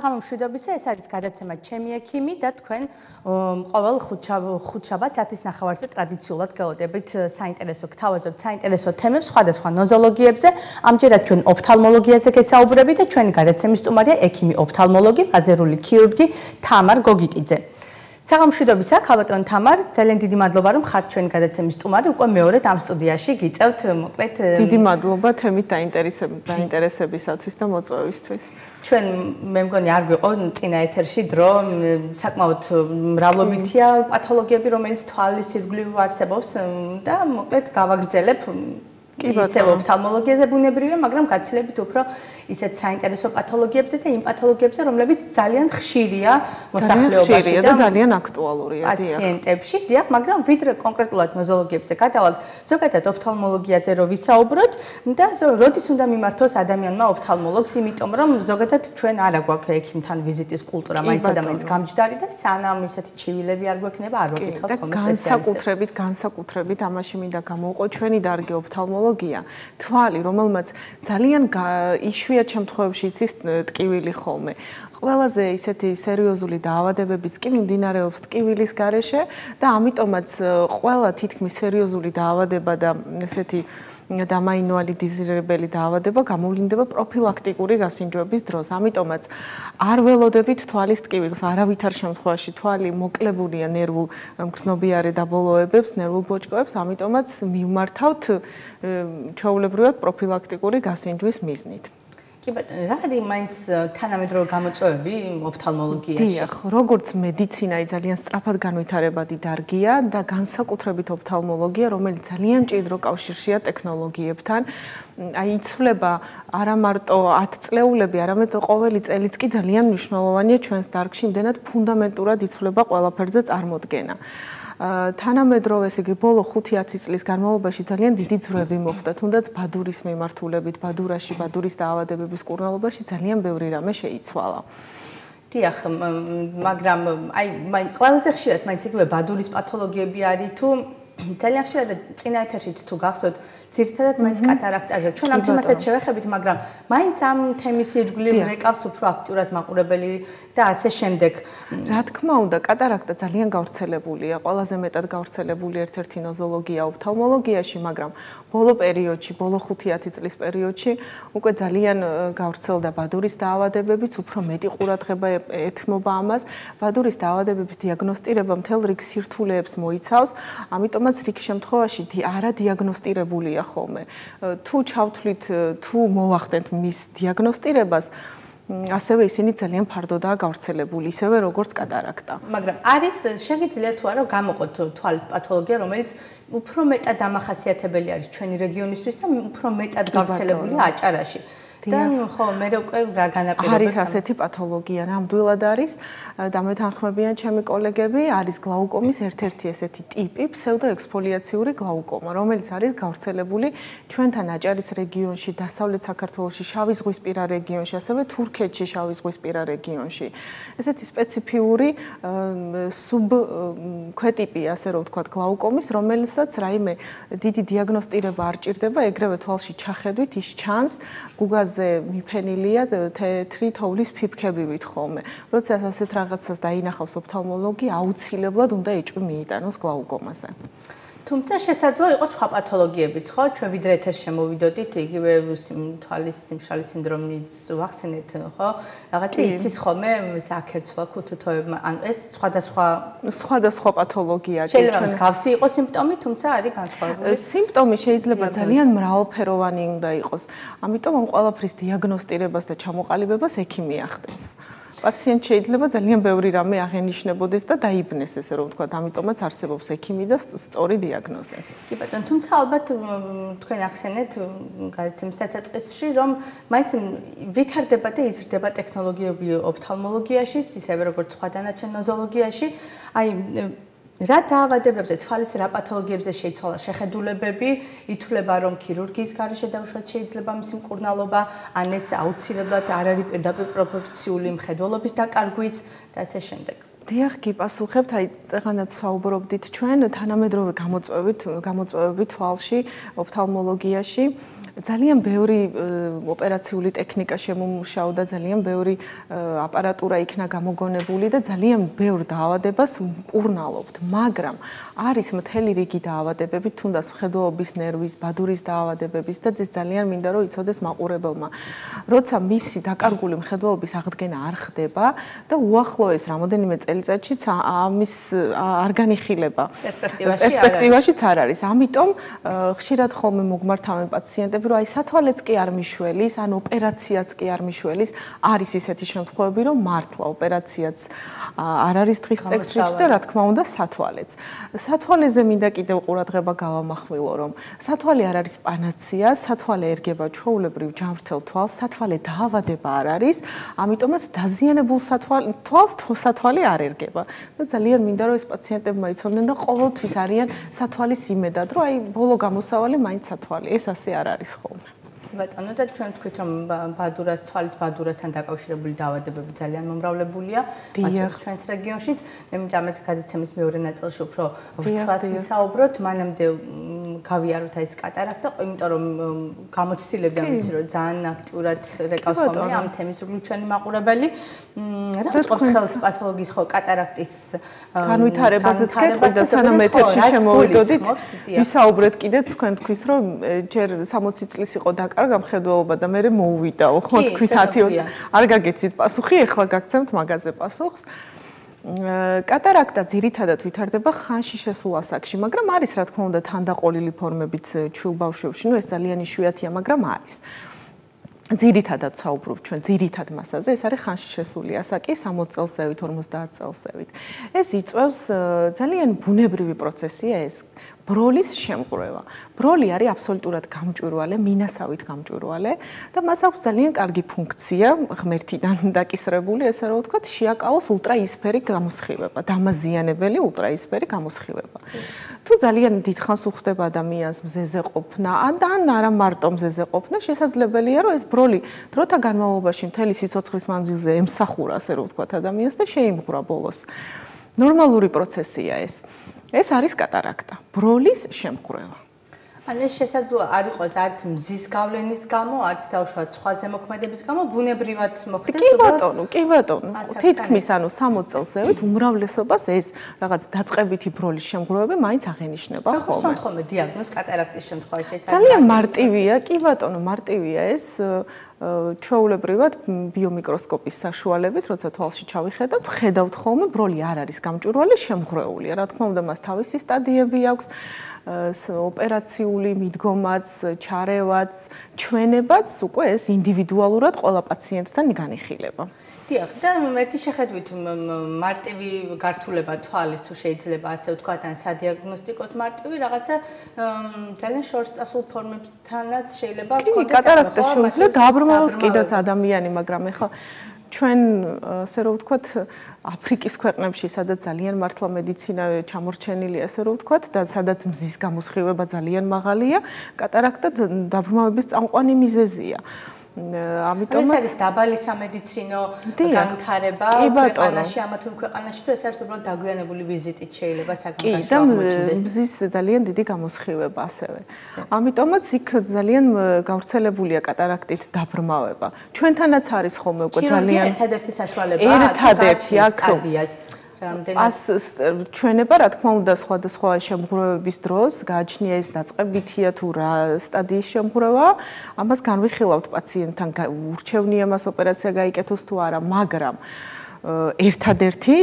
საღამო მშვიდობისა, ეს არის გადაცემა ჩემი ექიმი და თქვენ ყოველ ხუთშაბათს 10-ის ნახევარზე ტრადიციულად გელოდებით საინტერესო გთავაზობთ საინტერესო თემებს სხვადასხვა ნოზოლოგიებზე. ამჯერად ჩვენ ოფთალმოლოგიაზე გესაუბრებით და ჩვენი გადაცემის სტუმარია ექიმი ოფთალმოლოგი, ლაზერული ქირურგი თამარ გოგიტიძე. საღამშვიდობისა, ქალბატონ თამარ, ძალიან დიდი მადლობა რომ ხართ ჩვენი გადაცემის სტუმარი. უკვე მეორედ ამ სტუდიაში გიწევთ, მოკლედ დიდი მადლობა თემით დაინტერესებისათვის და მოწვევისთვის. ჩვენ მე მგონი არ გვიყო წინა ეთერში დრო საკმაოდ მრავლობითია პათოლოგიები რომელიც თვალის ირგვლივ არსებობს და მოკლედ გავაგრძელებ ისე ოფთალმოლოგიაზე ბუნებრივია, მაგრამ გაცილებით უფრო ისეთ საინტერესო პათოლოგიებზე და იმ პათოლოგიებზე, რომლებიც ძალიან ხშირია მოსახლეობაში და ძალიან აქტუალურია პაციენტებში, დიახ, მაგრამ ვიდრე კონკრეტულად ნოზოლოგიებზე გადავალთ, ზოგადად ოფთალმოლოგიაზე რო ვისაუბროთ და როდის უნდა მიმართოს ადამიანმა ოფთალმოლოგს, იმიტომ რომ ზოგადად ჩვენ არ აგვაქვს ექიმთან ვიზიტის კულტურა, მაინც ადამიანს გამჯდარი და სანამ ისეთი ჩივილები არ გვექნება, არ ვაკითხავთ ხოლმე სპეციალისტებს. განსაკუთრებით, განსაკუთრებით ამაში მინდა გამოვყო ჩვენი დარგი ოფთალმოლოგი ფსიქოლოგია, თვალი, რომელმაც ძალიან იშვიათ შემთხვევებში იცის ტკივილი ხოლმე. ყველაზე ისეთი სერიოზული დაავადებებიც კი მიმდინარეობს ტკივილის გარეშე და ამიტომაც ყველა თითქმის სერიოზული დაავადება და ესეთი დამაინვალიდიზირებელი დაავადება გამოვლინდება პროფილაქტიკური გასინჯვების დროს. ამიტომაც არ ველოდებით თვალის ტკივილს, არავითარ შემთხვევაში თვალი მოკლებულია ნერვულ მგზნობიარე დაბოლოებებს, ნერვულ ბოჭკოებს, ამიტომაც მიმართავთ ჩაულებრივად პროფილაქტიკური გასინჯვის მიზნით. კი ბატონო, რა არის მაინც თანამედროვე გამოწვევები ოფთალმოლოგიაში? დიახ, როგორც მედიცინა ძალიან სწრაფად განვითარებადი დარგია და განსაკუთრებით ოფთალმოლოგია, რომელიც ძალიან ჭიდრო კავშირშია ტექნოლოგიებთან. აი იცვლება არა მარტო 10 წლეულები, არამედ ყოველი წელიც კი ძალიან მნიშვნელოვანია ჩვენს დარგში, იმდენად ფუნდამენტურად იცვლება ყველაფერზე წარმოდგენა. თანამედროვე ესე იგი ბოლო 5-10 წლის განმავლობაში ძალიან დიდი ძვრები მოხდა, თუნდაც ბადურის მიმართულებით, ბადურაში, ბადურის დაავადებების კურნალობაში ძალიან ბევრი რამე შეიცვალა. დიახ, მაგრამ აი, მაინც ყველაზე ხშირად მაინც იგივე ბადურის პათოლოგიები არის თუ ძალიან ხშირად წინა ეთერშიც თუ გახსოვთ, ძირთადად მაინც კატარაქტაზე. ჩვენ ამ თემასაც შევეხებით, მაგრამ მაინც ამ თემის ირგვლივ რეკავს უფრო აქტიურად მაყურებელი და ასე შემდეგ. რა თქმა უნდა, კატარაქტა ძალიან გავრცელებულია, ყველაზე მეტად გავრცელებული ერთ-ერთი ნოზოლოგია ოფთალმოლოგიაში, მაგრამ ბოლო პერიოდში, ბოლო 5-10 წლის პერიოდში უკვე ძალიან გავრცელდა ბადურის დაავადებებიც, უფრო მეტი ყურადღება ეთმობა ამას. ბადურის დაავადებების დიაგნოსტირება მთელ რიგ სირთულეებს მოიცავს, ამიტომაც რიგ შემთხვევაში არადიაგნოსტირებულია ხოლმე. თუ ჩავთვლით, თუ მოვახდენთ მის დიაგნოსტირებას, ასევე ისინი ძალიან ფარდოდაა გავრცელებული, ისევე როგორც კატარაქტა. მაგრამ არის შეგიძლიათ თუ არა გამოყოთ თვალის პათოლოგია, რომელიც უფრო მეტად დამახასიათებელი არის ჩვენი რეგიონისთვის და უფრო მეტად გავრცელებულია აჭარაში. და ნუ ხო მე უკვე რა განაპირობებს არის ასეთი პათოლოგია ნამდვილად არის. და მეთანხმებიან ჩემი კოლეგები არის გლაუკომის ერთ-ერთი ესეთი ტიპი ფსევდოექსფოლიაციური გლაუკომა რომელიც არის გავრცელებული ჩვენთან აჭარის რეგიონში დასავლეთ საქართველოში შავი ზღვისპირა რეგიონში ასევე თურქეთში შავი ზღვისპირა რეგიონში. ესეთი სპეციფიური სუბ ქვეტიპი ასე რომ ვთქვათ გლაუკომის რომელსაც რაიმე დიდი დიაგნოსტირება არ ჭირდება ეგრევე თვალში ჩახედვით ის ჩანს გუგას ფაზაზე მიფენილია თეთრი თოვლის ფიფქები ვითხოვმე. როცა ასეთ რაღაცას დაინახავს ოფთალმოლოგი, აუცილებლად უნდა იჭვი მიიტანოს გლაუკომაზე. თუმცა შესაძლოა იყოს სხვა პათოლოგიებიც, ხო? ჩვენ ვიდრე ეთერ შემოვიდოდით, იგივე თვალის სიმშრალის სინდრომიც ვახსენეთ, ხო? რაღაცა იცის ხოლმე საქერცვა ქუთუთოებმა, ან ეს სხვადასხვა სხვადასხვა პათოლოგია კი ჩვენ მსგავსი იყოს სიმპტომი, თუმცა არის განსხვავებული. სიმპტომი შეიძლება ძალიან მრავალფეროვანი უნდა იყოს. ამიტომ ამ ყველაფრის დიაგნოსტირებას და ჩამოყალიბებას ექიმი ახდენს. პაციენტ შეიძლება ძალიან ბევრი რამე აღენიშნებოდეს და დაიბნეს ესე რომ ვთქვა, ამიტომაც არსებობს ექიმი და სწორი დიაგნოზი. კი ბატონო, თუმცა ალბათ თქვენ ახსენეთ გადაცემის დასაწყისში, რომ მაინც ვითარდება და იზრდება ტექნოლოგიები ოფთალმოლოგიაში, ისევე როგორც სხვა დანარჩენ ნოზოლოგიაში. აი რა დაავადებებზე, თვალის რა პათოლოგიებზე შეიცვალა შეხედულებები, ითვლება რომ ქირურგიის გარეშე დაუშვათ შეიძლება მისი მკურნალობა, ან ეს აუცილებლად არ არის პირდაპირ პროპორციული მხედველობის დაკარგვის და ასე შემდეგ. დიახ, გიპასუხებთ, აი წეღანაც საუბრობდით ჩვენ თანამედროვე გამოწვევით, გამოწვევებით თვალში, ოფთალმოლოგიაში. ძალიან ბევრი ოპერაციული ტექნიკა შემომუშავდა, ძალიან ბევრი აპარატურა იქნა გამოგონებული და ძალიან ბევრ დაავადებას მკურნალობთ, მაგრამ არის მთელი რიგი დაავადებები, თუნდაც მხედველობის ნერვის, ბადურის დაავადებების და ეს ძალიან მინდა რომ იცოდეს მაყურებელმა. როცა მისი დაკარგული მხედველობის აღდგენა არ ხდება და უახლოეს რამოდენიმე წელიწადშიც ამის არ განიხილება. პერსპექტივაში პერსპექტივაშიც არ არის. ამიტომ ხშირად ხოლმე მოგმართავენ პაციენტები რომ აი სათვალეც კი არ მიშველის, ან ოპერაციაც კი არ მიშველის, არის ისეთი შემთხვევები, რომ მართლა ოპერაციაც არ არის დღის წესრიგში და რა თქმა უნდა სათვალეც. სათვალეზე მინდა კიდევ ყურადღება გავამახვილო, რომ სათვალე არ არის პანაცია, სათვალე ერგება ჩვეულებრივ ჯანმრთელ თვალს, სათვალე დაავადება არ არის, ამიტომაც დაზიანებულ თვალს სათვალე არ ერგება. და ძალიან მინდა რომ ეს პაციენტებმა იცოდნენ და ყოველთვის არიან სათვალის იმედად, რომ აი ბოლო გამოსავალი მაინც სათვალე, ეს ასე არ არის ხოლმე. ბატონო და ჩვენ თქვით რომ ბადურას თვალის ბადურასთან დაკავშირებული დაავადებები ძალიან მომრავლებულია მათ ჩვენს რეგიონშიც. მე მინდა ამას გადაცემის მეორე ნაწილში უფრო ვრცლად ვისაუბროთ. მანამდე გავიაროთ აი ეს კატარაქტა იმიტომ რომ გამოცდილებდა ვიცი რომ ძალიან აქტიურად რეკავს ხოლმე ამ თემის რგული ჩვენი მაყურებელი რა ხოც ხელს პათოლოგიის ხო კატარაქტის განვითარებაზეც გეტყვით და სანამ ეთერში შემოვიდოდით ვისაუბრეთ კიდე თქვენ თქვის რომ ჯერ 60 წლის იყო დაკ კარგ ამხედველობა და მე მოუვიდაო ხო თქვით 10 არ გაგეცით პასუხი ეხლა გაგცემთ მაგაზე პასუხს კატარაქტა ძირითადად ვითარდება ხანში შესულ ასაკში, მაგრამ არის რა თქმა უნდა თანდაყოლილი ფორმებიც ჩულ ბავშვებში, ну ეს ძალიან იშვიათია, მაგრამ არის. ძირითადად საუბრობ ჩვენ ძირითად მასაზე, ეს არის ხანში შესული ასაკი 60 წელსევით, 50 წელსევით. ეს იწევს ძალიან ბუნებრივი პროცესია ეს ბროლის შემკვრევა. ბროლი არის აბსოლუტურად გამჭვირვალე, მინასავით გამჭვირვალე და მას აქვს ძალიან კარგი ფუნქცია ღმერთიდან დაკისრებული, ესე რომ ვთქვათ, შეაკავოს ультраისფერი გამოსხივება, დამაზიანებელი ультраისფერი გამოსხივება. თუ ძალიან დიდხანს უხდება ადამიანს მზეზე ყოფნა, ან არა მარტო მზეზე ყოფნა, შესაძლებელია რომ ეს ბროლი დროთა განმავლობაში მთელი სიცოცხლის მანძილზე ემსახურა, ასე რომ ვთქვათ, ადამიანს და შეიმღვრა ბოლოს. ნორმალური პროცესია ეს. ეს არის კატარაქტა, ბროლის შემყრევა. ან ეს შესაძლოა არ იყოს არც მზის გავლენის გამო, არც თავშოთ სხვა ზემოქმედების გამო, ბუნებრივად მოხდეს უბრალოდ. კი ბატონო, კი ბატონო. თითქმის ანუ 60 წელსევით უმრავლესობას ეს რაღაც დაწყებითი ბროლის შემგროვები მაინც აღენიშნება ხოლმე. ხო, ხოლმე დიაგნოზ კატარაქტის შემთხვევაში ეს არის. ძალიან მარტივია, კი ბატონო, მარტივია ეს ჩვეულებრივად ბიომიკროსკოპის საშუალებით, როცა თვალში ჩავიხედავთ, ხედავთ ხოლმე ბროლი არ არის გამჭვირვალე, შემღრეულია. რა თქმა უნდა, მას თავისი სტადიები აქვს. ოპერაციული მიდგომაც, ჩარევაც, ჩვენებაც უკვე ეს ინდივიდუალურად ყველა პაციენტთან განიხილება. დიახ, და ერთი შეხედვით მარტივი გართულება თვალის თუ შეიძლება ასე ვთქვათ, ან სადიაგნოსტიკოთ მარტივი რაღაცა ძალიან შორს წასულ ფორმებთანაც შეიძლება გქონდეს. კი, კატარაქტა შეუძლია გაბრმავოს კიდაც ადამიანი, მაგრამ ეხლა ჩვენ ასე რომ ვთქვათ აფრიკის ქვეყნებში, სადაც ძალიან მართლა მედიცინა ჩამორჩენილია, ასე რომ ვთქვათ, და სადაც მზის გამოსხივება ძალიან მაღალია, კატარაქტა დაბრმავების წამყვანი მიზეზია. ამიტომ ეს არის დაბალი სამედიცინო განვითარება ქვეყანაში ამა თუ ქვეყანაში თუ ეს არის უბრალოდ დაგვიანებული ვიზიტით შეიძლება საკუთარ აღმოჩნდეს და მზის ძალიან დიდი გამოსხივება ასევე. ამიტომაც იქ ძალიან გავრცელებულია კატარაქტით დაბრმავება. ჩვენთანაც არის ხოლმე უკვე ძალიან ერთადერთი საშუალებაა ერთადერთი აქ ას ჩვენება რა თქმა უნდა სხვადასხვა შემღრევების დროს გააჩნია ეს დაწყებითია თუ რა სტადიის შემღრევა ამას განვიხილავთ პაციენტთან ურჩევნია მას ოპერაცია გაიკეთოს თუ არა მაგრამ ერთადერთი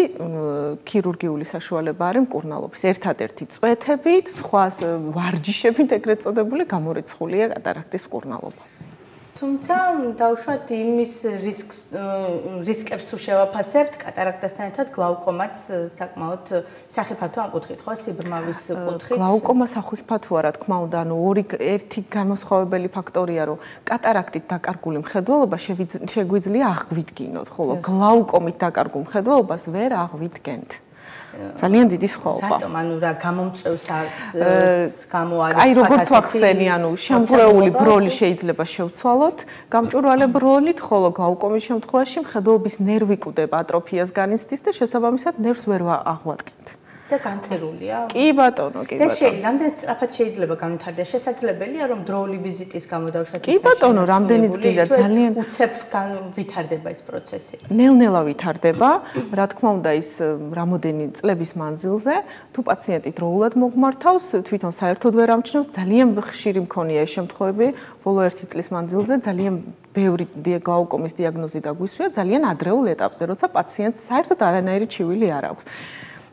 ქირურგიული საშუალება არის მკურნალობის. ერთადერთი წვეთებით სხვა ვარჯიშებით ეგრეთ წოდებული გამორიცხულია კატარაქტის მკურნალობა თუმცა დავუშვათ იმის რისკს რისკებს თუ შევაფასებთ კატარაქტასთან ერთად გლაუკომაც საკმაოდ სახიფათო ამ კუთხით ხო სიბრმავის კუთხით? გლაუკომა სახიფათოა რა თქმა უნდა ანუ ორი ერთი განმასხვავებელი ფაქტორია რომ კატარაქტით დაკარგული მხედველობა შეგვიძლია აღვიდგინოთ ხოლო გლაუკომით დაკარგულ მხედველობას ვერ აღვიდგენთ ძალიან დიდი სხვაობა. რატომ ანუ რა გამომწევს აქვს გამოარი? აი როგორც ვახსენი, ანუ შემგრეული ბროლი შეიძლება შევცვალოთ, გამჭვირვალე ბროლით, ხოლო გაუკომის შემთხვევაში მხედველობის ნერვი კვდება ატროფიას განიცდის და შესაბამისად ნერვს ვერ აღვადგენთ. და განწერულია? კი ბატონო, კი ბატონო. და შეიძლება რამდენ სწრაფად შეიძლება განვითარდეს? შესაძლებელია რომ დროული ვიზიტის გამო დავშვათ? კი ბატონო, რამდენიც გინდა ძალიან უცებ განვითარდება ეს პროცესი. ნელ-ნელა ვითარდება, რა თქმა უნდა ის რამოდენი წლების მანძილზე, თუ პაციენტი დროულად მოგმართავს, თვითონ საერთოდ ვერ ამჩნევს, ძალიან ხშირი მქონია ეს შემთხვევები, ბოლო 1 წლის მანძილზე ძალიან ბევრი გლაუკომის დიაგნოზი დაგვისვია ძალიან ადრეულ ეტაპზე, როცა პაციენტს საერთოდ არანაირი ჩივილი არ აქვს.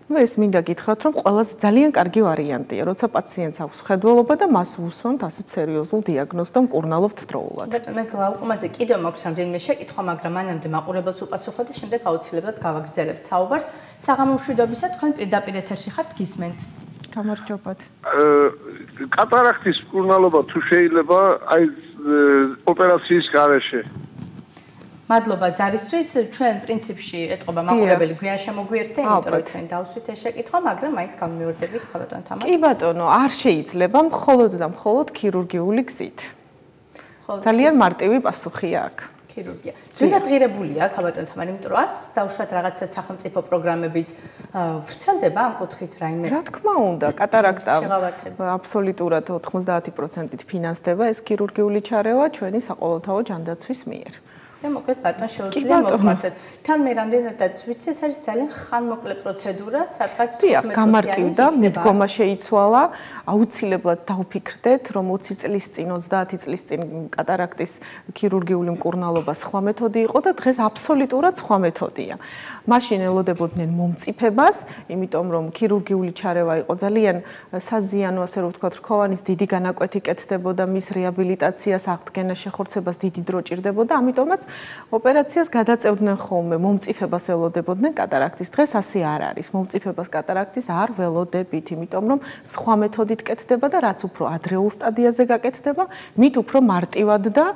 Ну ეს მინდა გითხრათ რომ ყველაზე ძალიან კარგი ვარიანტია როცა პაციენტს აქვს ხედველობა და მას უსვამთ ასეთ სერიოზულ დიაგნოზს და მკურნალობთ დროულად. ბატონო მე გლაუკომაზე კიდევ მაქვს რამდენიმე შეკითხვა მაგრამ მანამდე მაყურებელს უპასუხო და შემდეგ აუცილებლად გავაგრძელებთ საუბარს. საღამო მშვიდობისა თქვენ პირდაპირ ეთერში ხართ გისმენთ. გამარჯობათ. კატარაქტის მკურნალობა თუ შეიძლება აი ოპერაციის გარეშე მადლობა ზარისთვის. ჩვენ პრინციპში ეთყობა მაყურებელი გვიან შემოგვიერთდა, იმიტომ რომ ჩვენ დავსვით ეს შეკითხვა, მაგრამ მაინც გამიმეორდებით ხალხთან თამარ. კი ბატონო, არ შეიძლება მხოლოდ და მხოლოდ ქირურგიული გზით. ძალიან მარტივი პასუხია აქ. ქირურგია. ძვირად ღირებულია ხალხთან თამარ, იმიტომ რომ არის დავშვათ რაღაცა სახელმწიფო პროგრამებიც ვრცელდება ამ კუთხით რაიმე. რა თქმა უნდა, კატარაქტა აბსოლუტურად 90%-ით ფინანსდება ეს ქირურგიული ჩარევა ჩვენი საყოველთაო ჯანდაცვის მიერ. და მოკლედ ბატონ შეუძლია მოგვართეთ. თან მე რამდენადაც ვიცი, ეს არის ძალიან ხანმოკლე პროცედურა, სადღაც 15 წუთი. გამარტივდა, მიდგომა შეიცვალა, აუცილებლად დავფიქრდეთ, რომ 20 წლის წინ, 30 წლის წინ კატარაქტის ქირურგიული მკურნალობა სხვა მეთოდი იყო და დღეს აბსოლუტურად სხვა მეთოდია. მაშინ ელოდებოდნენ მომწიფებას, იმიტომ რომ ქირურგიული ჩარევა იყო ძალიან საზიანო, ასე რომ ვთქვათ, რქოვანის დიდი განაკვეთი კეთდებოდა, მის რეაბილიტაციას, აღდგენას, შეხორცებას დიდი დრო ჭირდებოდა, ამიტომაც ოპერაციას გადაწევდნენ ხოლმე, მომწიფებას ელოდებოდნენ კატარაქტის. დღეს ასე არ არის. მომწიფებას კატარაქტის არ ველოდებით, იმიტომ რომ სხვა მეთოდით კეთდება და რაც უფრო ადრეულ სტადიაზე გაკეთდება, მით უფრო მარტივად და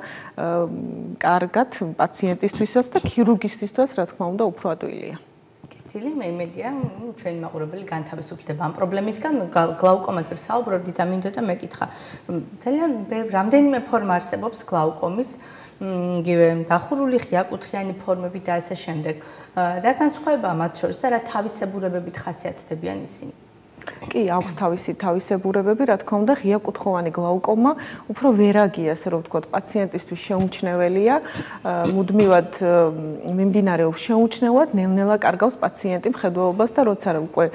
კარგად პაციენტისთვისაც და ქირურგისთვისაც, რა თქმა უნდა, უფრო ადვილია. კეთილი, მე იმედია, ჩვენი მაყურებელი განთავისუფლდება ამ პრობლემისგან. გლაუკომაზე საუბრობდი და მინდოდა მეკითხა. ძალიან რამდენიმე ფორმა არსებობს გლაუკომის, იგივე დახურული ხიაკუთხიანი ფორმები და ასე შემდეგ. რა განსხვავებაა მათ შორის და რა თავისებურებებით ხასიათდებიან ისინი? კი, აქვს თავისი თავისებურებები, რა თქმა უნდა, ღია კუთხოვანი გლაუკომა უფრო ვერაგია, ასე რომ ვთქვათ, პაციენტისთვის შეუმჩნეველია, მუდმივად მიმდინარეობს შეუმჩნევლად, ნელ-ნელა კარგავს პაციენტი მხედველობას და როცა უკვე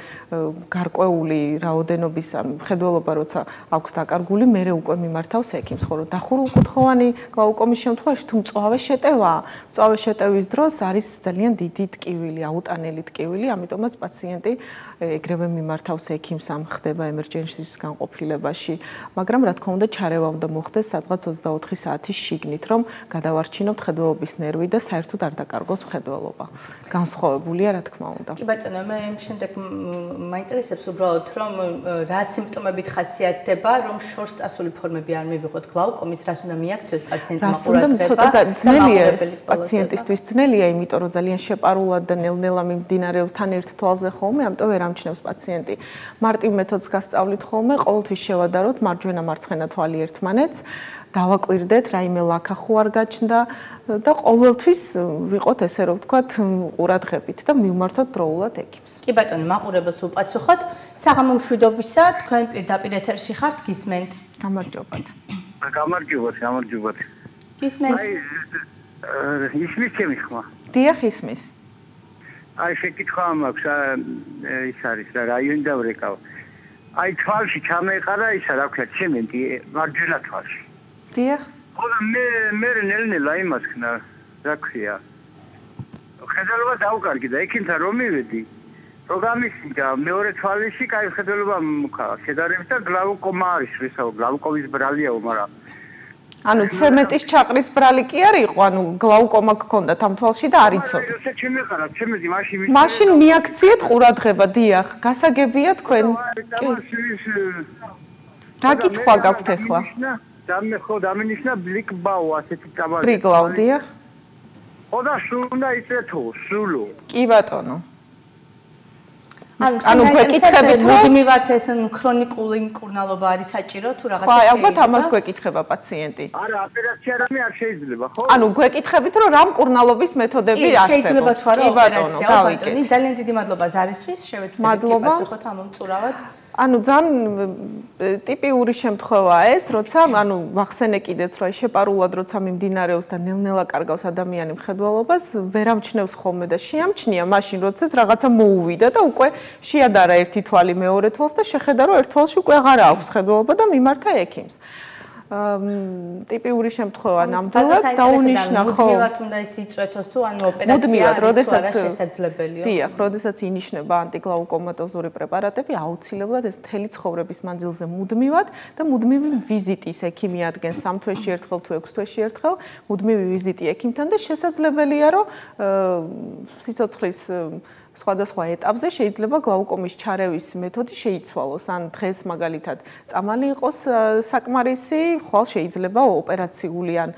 გარკვეული რაოდენობის მხედველობა როცა აქვს დაკარგული, მე უკვე მიმართავს ექიმს, ხოლო დახურულ კუთხოვანი გლაუკომის შემთხვევაში თუ მწვავე შეტევა, მწვავე შეტევის დროს არის ძალიან დიდი ტკივილი, აუტანელი ტკივილი, ამიტომაც პაციენტი ეგრევე მიმართავს ექიმს ამ ხდება ემერჯენსის განყოფილებაში, მაგრამ რა თქმა უნდა ჩარევა უნდა მოხდეს სადღაც 24 საათის შიგნით, რომ გადავარჩინოთ ხედველობის ნერვი და საერთოდ არ დაკარგოს ხედველობა. განსხვავებულია რა თქმა უნდა. კი ბატონო, მე შემდეგ მაინტერესებს უბრალოდ რომ რა სიმპტომებით ხასიათდება, რომ შორს წასული ფორმები არ მივიღოთ გლაუკომის, რას უნდა მიაქციოს პაციენტმა ყურადღება? ძნელია პაციენტისთვის ძნელია, იმიტომ რომ ძალიან შეპარულად და ნელ-ნელა მიმდინარეობს თან ერთ თვალზე ხოლმე, ამიტომ ვერ ამჩნევს პაციენტი. მარტივ მეთოდს გასწავლით ხოლმე, ყოველთვის შევადაროთ მარჯვენა მარცხენა თვალი ერთმანეთს, დავაკვირდეთ, რაიმე ლაქა ხო არ გაჩნდა და ყოველთვის ვიყოთ ესე რომ ვთქვათ, ყურადღებით და მივმართოთ დროულად ექიმს. კი ბატონო, მაყურებელს უპასუხოთ. საღამო მშვიდობისა, თქვენ პირდაპირ ეთერში ხართ, გისმენთ. გამარჯობათ. გამარჯობათ, გამარჯობათ. გისმენთ. აი ისმის ჩემი ხმა. დიახ, ისმის. აი შეკითხვა მაქვს ის არის რა რაიონი დავრეკავ აი თვალში ჩამეყარა ისა რა ქვია ცემენტი მარჯვენა თვალში. დიახ. ხოლო მე მე ნელ-ნელა იმასქნა რა ქვია. ხედელობა დავკარგი და იქიდან რომ მივედი. პროგრამისტი და მეორე თვალში კაი ხედელობა მქა შედარებით და გლავკომა არის ვისაო გლავკომის ბრალიაო მაგრამ ანუ ცემენტის ჩაყრის ბრალი კი არ იყო, ანუ გლაუკომა გქონდათ ამ თვალში და არ იცოდი. ესე ჩემი ხარა, ცემენტი მაშინ ვიცი. მაშინ მიაქციეთ ყურადღება, დიახ, გასაგებია თქვენ. კი. რა კითხვა გაქვთ ახლა? დამე ხო დამინიშნა ბლიკბაუ ასეთი ტაბაკი. ბლიკბაუ, დიახ. ხო და სულ უნდა იწეთო, სულო. კი ბატონო. ანუ გვეკითხებით რომ მუდმივად ეს ქრონიკული მკურნალობა არის საჭირო თუ რაღაცა ხო, ალბათ ამას გვეკითხება პაციენტი. არა, ოპერაცია რამე არ შეიძლება, ხო? ანუ გვეკითხებით რომ რა მკურნალობის მეთოდები არსებობს? შეიძლება თუ არა ოპერაცია, ბატონი, ძალიან დიდი მადლობა ზარისთვის, შევეცდებით იპასუხოთ ამ მომწურავად. ანუ ძალიან ტიპიური შემთხვევაა ეს, როცა ანუ ვახსენე კიდეც რომ შეპარულად როცა მიმდინარეობს და ნელ-ნელა კარგავს ადამიანი მხედველობას, ვერ ამჩნევს ხოლმე და შეამჩნია მაშინ, როდესაც რაღაცა მოუვიდა და უკვე შეადარა ერთი თვალი მეორე თვალს და შეხედა რომ ერთ თვალში უკვე აღარ აქვს მხედველობა და მიმართა ექიმს. ტიპიური შემთხვევა ნამდვილად დაუნიშნა ხო. მუდმივად უნდა ის იწვეთოს თუ ანუ ოპერაცია არის შესაძლებელია. დიახ, როდესაც ინიშნება ანტიგლაუკომატოზური პრეპარატები, აუცილებლად ეს მთელი ცხოვრების მანძილზე მუდმივად და მუდმივი ვიზიტი ექიმი ადგენს. 3 თვეში ერთხელ თუ 6 თვეში ერთხელ, მუდმივი ვიზიტი ექიმთან და შესაძლებელია რომ სიცოცხლის სხვადასხვა ეტაპზე შეიძლება გლაუკომის ჩარევის მეთოდი შეიცვალოს. ან დღეს მაგალითად წამალი იყოს საკმარისი, ხვალ შეიძლება ოპერაციული ან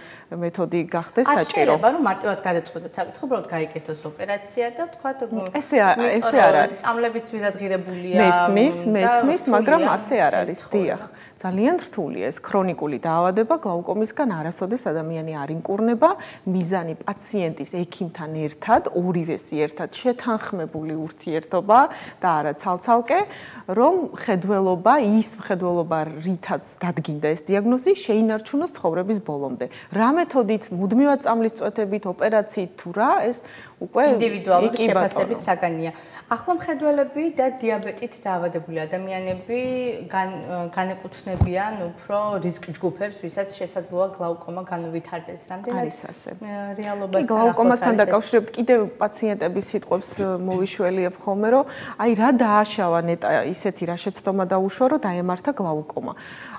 მეთოდი გახდეს საჭირო. შეიძლება რომ მარტივად გადაწყვეტოს საკითხი, უბრალოდ გაიგეთოს ოპერაცია და თქვა ესე ესე არ არის. წამლებიც ვირადღირებულია. მესმის, მესმის, მაგრამ ასე არ არის. დიახ. ძალიან რთულია ეს. ქრონიკული დაავადება გლაუკომისგან არასოდეს ადამიანი არ ინკურნება. მიზანი პაციენტის ექიმთან ერთად ორივესი ერთად შეთანხმებული ურთიერთობა და არა ცალცალკე რომ ხედველობა ის ხედველობა რითაც დადგინდა ეს დიაგნოზი შეინარჩუნოს ცხოვრების ბოლომდე. რა მეთოდით მუდმივად წამლის წვეთებით ოპერაციით თუ რა ეს უკვე ინდივიდუალური შეფასების საგანია. ახლა მხედველები და დიაბეტით დაავადებული ადამიანები განეკუთვნებიან უფრო რისკ ჯგუფებს, ვისაც შესაძლოა გლაუკომა განუვითარდეს. რამდენად არის ასე? რეალობასთან გლაუკომასთან დაკავშირებით კიდევ პაციენტების სიტყვებს მოვიშველიებ ხოლმე, რომ აი რა დააშავა ნეტა ისეთი რა შეცდომა დაუშვა, რომ დაემართა გლაუკომა.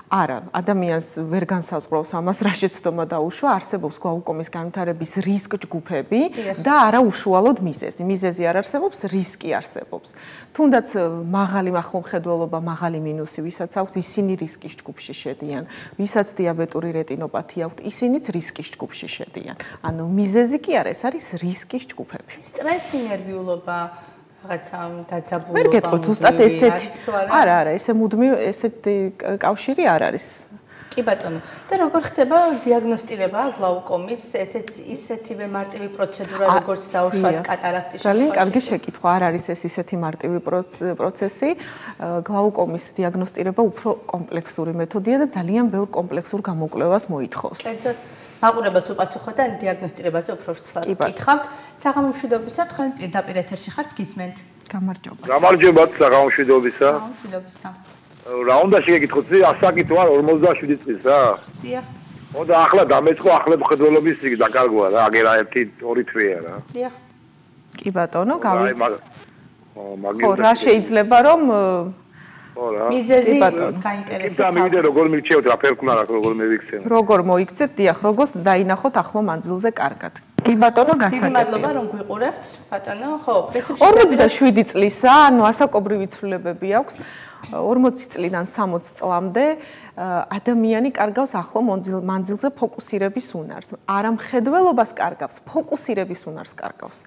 არა, ადამიანს ვერ განსაზღვრავს ამას, რა შეცდომა დაუშვა, არსებობს გლაუკომის განვითარების რისკ ჯგუფები და არა უშუალოდ მიზეზი. მიზეზი არ არსებობს, რისკი არსებობს. თუნდაც მაღალი მახმხედველობა, მაღალი მინუსი, ვისაც აქვს, ისინი რისკის ჯგუფში შედიან. ვისაც დიაბეტური რეტინოპათია აქვს, ისინიც რისკის ჯგუფში შედიან. ანუ მიზეზი კი არა, ეს არის რისკის ჯგუფები. სტრესი, ნერვიულობა, რაღაცა დაძაბულობა. ვერ გეტყვით ზუსტად ესეთი. არა, არა, ესე მუდმივ ესეთი კავშირი არ არის. კი ბატონო. და როგორ ხდება დიაგნოსტირება გლაუკომის? ესეც ისეთივე მარტივი პროცედურა, როგორც დაუშვათ კატარაქტის ძალიან კარგი შეკითხვა. არ არის ეს ისეთი მარტივი პროცესი. გლაუკომის დიაგნოსტირება უფრო კომპლექსური მეთოდია და ძალიან ბევრ კომპლექსურ გამოკვლევას მოითხოვს. კერძოდ მაყურებელს უპასუხოთ და დიაგნოსტირებაზე უფრო ვრცლად კითხავთ. საღამომშვიდობისა, თქვენ პირდაპირ ეთერში ხართ გისმენთ. გამარჯობა. გამარჯობა საღამომშვიდობისა. გამარჯობისა. რა უნდა შეგეკითხოთ? ასაკით ვარ 47 წლის რა. დიახ. ოდა ახლა დამეწყო ახლა მხედველობის იგი დაკარგვა რა, აგერა 1-2 თვეა რა. დიახ. კი ბატონო, გავი. ხო, რა შეიძლება რომ ხო რა. მიზეზი გაინტერესებს. და მივიდე როგორ მირჩევთ რა ფერკუნა რა როგორ მევიქცენ. როგორ მოიქცეთ დიახ როგორ დაინახოთ ახლო მანძილზე კარგად. კი ბატონო გასაგებია. დიდი მადლობა რომ გვიყურებთ ბატონო. ხო, პრინციპში 47 წლისა, ანუ ასაკობრივი ცვლილებები აქვს. 40 წლიდან 60 წლამდე ადამიანი კარგავს ახლო მანძილზე ფოკუსირების უნარს. არა მხედველობას კარგავს, ფოკუსირების უნარს კარგავს.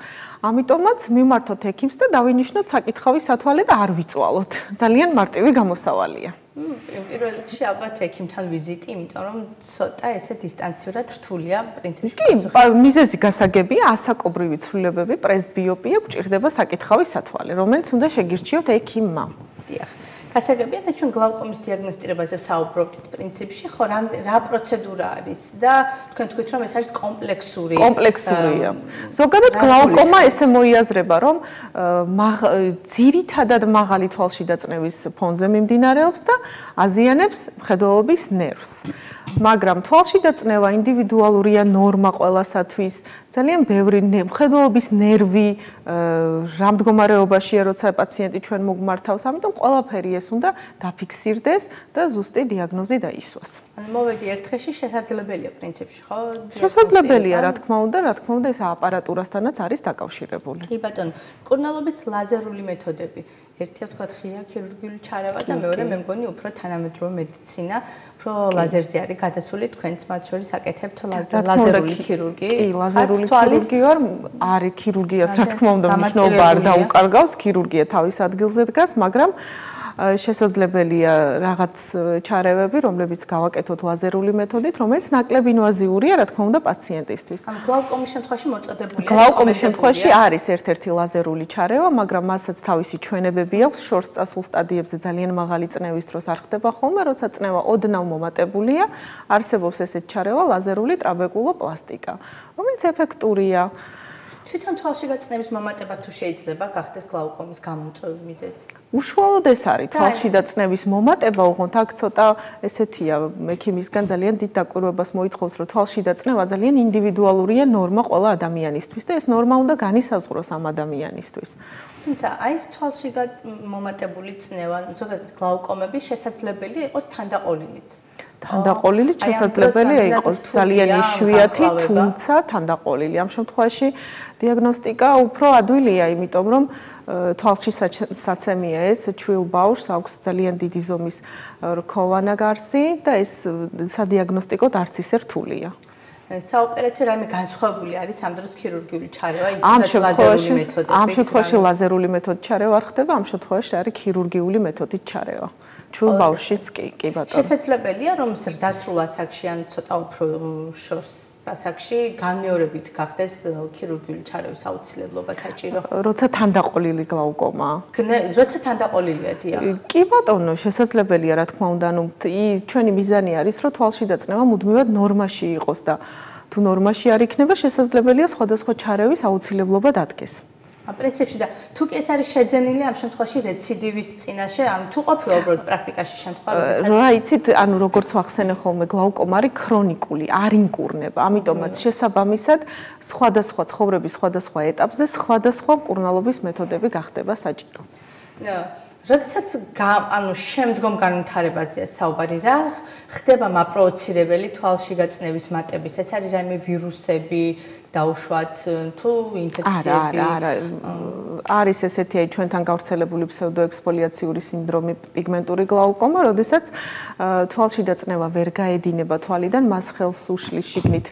ამიტომაც მიმართოთ ექიმს და დავინიშნოთ საკითხავი სათვალე და არ ვიწვალოთ. ძალიან მარტივი გამოსავალია. პირველ რიგში ალბათ ექიმთან ვიზიტი, იმიტომ რომ ცოტა ესე დისტანციურად რთულია პრინციპში. კი, მიზეზი გასაგებია, ასაკობრივი ცვლილებები, პრესბიოპია, გვჭირდება საკითხავი სათვალე, რომელიც უნდა შეგირჩიოთ ექიმმა. დიახ. გასაგებია და ჩვენ გლაუკომის დიაგნოსტირებაზე საუბრობთ პრინციპში ხო რა რა პროცედურა არის და თქვენ თქვით რომ ეს არის კომპლექსური კომპლექსურია. ზოგადად გლაუკომა ესე მოიაზრება რომ ძირითადად მაღალი თვალში დაწნევის ფონზე მიმდინარეობს და აზიანებს მხედველობის ნერვს მაგრამ თვალში დაწნევა ინდივიდუალურია ნორმა ყველასათვის. ძალიან ბევრი მხედველობის ნერვი რა მდგომარეობაშია როცა პაციენტი ჩვენ მოგმართავს ამიტომ ყველაფერი ეს უნდა დაფიქსირდეს და ზუსტი დიაგნოზი დაისვას. ანუ მოვედი ერთ დღეში შესაძლებელია პრინციპში ხო? შესაძლებელია რა თქმა უნდა რა თქმა უნდა ეს აპარატურასთანაც არის დაკავშირებული. კი ბატონო. კურნალობის ლაზერული მეთოდები. ერთია თქვა ღია ქირურგიული ჩარევა და მეორე მე მგონი უფრო თანამედროვე მედიცინა უფრო ლაზერზე არის გადასული თქვენც მათ შორის აკეთებთ ლაზერული ქირურგი. კი, ლაზერული ქირურგი ვარ, არის ქირურგიას, რა თქმა უნდა, მნიშვნელობა არ დაუკარგავს, ქირურგია თავის ადგილზე დგას, მაგრამ შესაძლებელია რაღაც ჩარევები, რომლებიც გავაკეთოთ ლაზერული მეთოდით, რომელიც ნაკლები ინვაზიურია, რა თქმა უნდა, პაციენტისთვის. ამ გლაუკომის შემთხვევაში მოწოდებულია. გლაუკომის შემთხვევაში არის ერთ-ერთი ლაზერული ჩარევა, მაგრამ მასაც თავისი ჩვენებები აქვს, შორს წასულ სტადიებზე ძალიან მაღალი წნევის დროს არ ხდება ხოლმე, როცა წნევა ოდნავ მომატებულია, არსებობს ესეთ ჩარევა ლაზერული ტრაბეკულოპლასტიკა, რომელიც ეფექტურია. თვითონ თვალში გაწნევის მომატება თუ შეიძლება გახდეს გლაუკომის გამომწვევი მიზეზი? უშუალოდ ეს არის თვალში დაწნევის მომატება, უღონთ აქ ცოტა ესეთია, მექიმისგან ძალიან დიდ დაკვირვებას მოითხოვს, რომ თვალში დაწნევა ძალიან ინდივიდუალურია ნორმა ყველა ადამიანისთვის და ეს ნორმა უნდა განისაზღვროს ამ ადამიანისთვის. თუმცა აი ეს თვალში მომატებული წნევა, ზოგადად გლაუკომები შესაძლებელი იყოს თანდაყოლილიც. თანდაყოლილი შესაძლებელია იყოს ძალიან იშვიათი, თუმცა თანდაყოლილი. ამ შემთხვევაში დიაგნოსტიკა უფრო ადვილია, იმიტომ რომ თვალში საცემია ეს ჩვილ ბაუშს აქვს ძალიან დიდი ზომის რქოვანა გარსი და ეს სადიაგნოსტიკოდ არც ისე რთულია. საოპერაციო რაიმე განსხვავებული არის ამ დროს ქირურგიული ჩარევა, იქაც ლაზერული მეთოდებით. ამ შემთხვევაში ლაზერული მეთოდით ჩარევა არ ხდება, ამ შემთხვევაში არის ქირურგიული მეთოდით ჩარევა. ჩვილ ბაუშიც კი, კი ბატონო. შესაძლებელია რომ ზრდასრულ ასაკში ან ცოტა უფრო შორს ასაკში განმეორებით გახდეს ქირურგიული ჩარევის აუცილებლობა საჭირო. როცა თანდაყოლილი გლაუკომა. როცა თანდაყოლილია დიახ. კი ბატონო, შესაძლებელია რა თქმა უნდა, ანუ ჩვენი მიზანი არის რომ თვალში დაწნევა მუდმივად ნორმაში იყოს და თუ ნორმაში არ იქნება, შესაძლებელია სხვადასხვა ჩარევის აუცილებლობა დადგეს. პრინციპში და თუ კი ეს არის შეძენილი ამ შემთხვევაში რეციდივის წინაშე, ანუ თუ ყოფილა უბრალოდ პრაქტიკაში შემთხვევა, როდესაც რა იცით, ანუ როგორც ვახსენე ხოლმე, გლაუკომა არის ქრონიკული, არ ინკურნება, ამიტომაც შესაბამისად სხვადასხვა ცხოვრების სხვადასხვა ეტაპზე სხვადასხვა მკურნალობის მეთოდები გახდება საჭირო. როდესაც ანუ შემდგომ განვითარებაზეა საუბარი რა ხდება მაპროვოცირებელი თვალში გაწნევის მატების ეს არის რაიმე ვირუსები დაუშვათ თუ ინფექციები არა არა არის ესეთი ჩვენთან გავრცელებული ფსევდოექსფოლიაციური სინდრომი პიგმენტური გლაუკომა როდესაც თვალში დაწნევა ვერ გაედინება თვალიდან მას ხელს უშლის შიგნით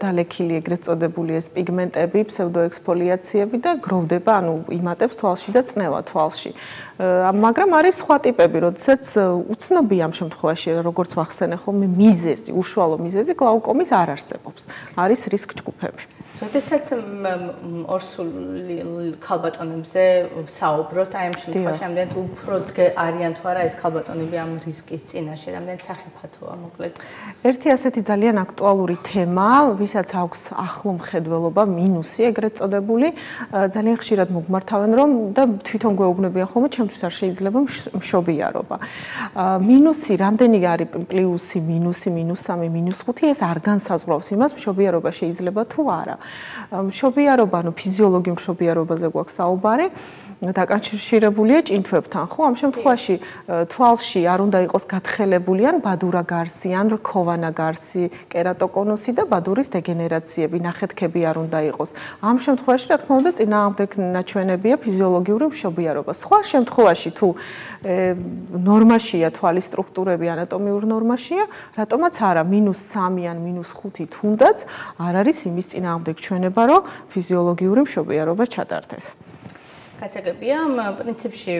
დალექილი ეგრეთ წოდებული ეს პიგმენტები ფსევდოექსფოლიაციები და გროვდება ანუ იმატებს თვალში და წნევა თვალში მაგრამ არის სხვა ტიპები, როდესაც უცნობია ამ შემთხვევაში, როგორც ვახსენე ხოლმე, მიზეზი, უშუალო მიზეზი გლაუკომის არ არსებობს. არის რისკ ჯგუფები. როდესაც ორსულ ქალბატონებზე საუბრობთ, აი ამ შემთხვევაში ამდენ უფრო არიან თუ არა ეს ქალბატონები ამ რისკის წინაშე, ამდენ საფათოა მოკლედ. ერთი ასეთი ძალიან აქტუალური თემა, ვისაც აქვს ახლო მხედველობა, მინუსი ეგრეთ წოდებული, ძალიან ხშირად მოგმართავენ რომ და თვითონ გვეუბნებიან ხოლმე, ჩემთვის არ შეიძლება მშობიარობა. მინუსი, რამდენი არის პლუსი, მინუსი, -3, -5, ეს არ განსაზღვრავს იმას, მშობიარობა შეიძლება თუ არა. მშობიარობა, ანუ ფიზიოლოგი მშობიარობაზე გვაქვს საუბარი. დაკავშირებულია ჭინთვებთან, ხო? ამ შემთხვევაში თვალში არ უნდა იყოს გათხელებული ან ბადურა გარსი, ან რქოვანა გარსი, კერატოკონუსი და ბადურის დეგენერაციები, ნახეთქები არ უნდა იყოს. ამ შემთხვევაში, რა თქმა უნდა, წინააღმდეგ ნაჩვენებია ფიზიოლოგიური მშობიარობა. სხვა შემთხვევაში თუ ნორმაშია თვალის სტრუქტურები, ანატომიურ ნორმაშია, რატომაც არა -3 ან -5 თუნდაც არ არის იმის წინააღმდეგ ჩვენება, რომ ფიზიოლოგიური მშობიარობა ჩატარდეს. გასაგებია, პრინციპში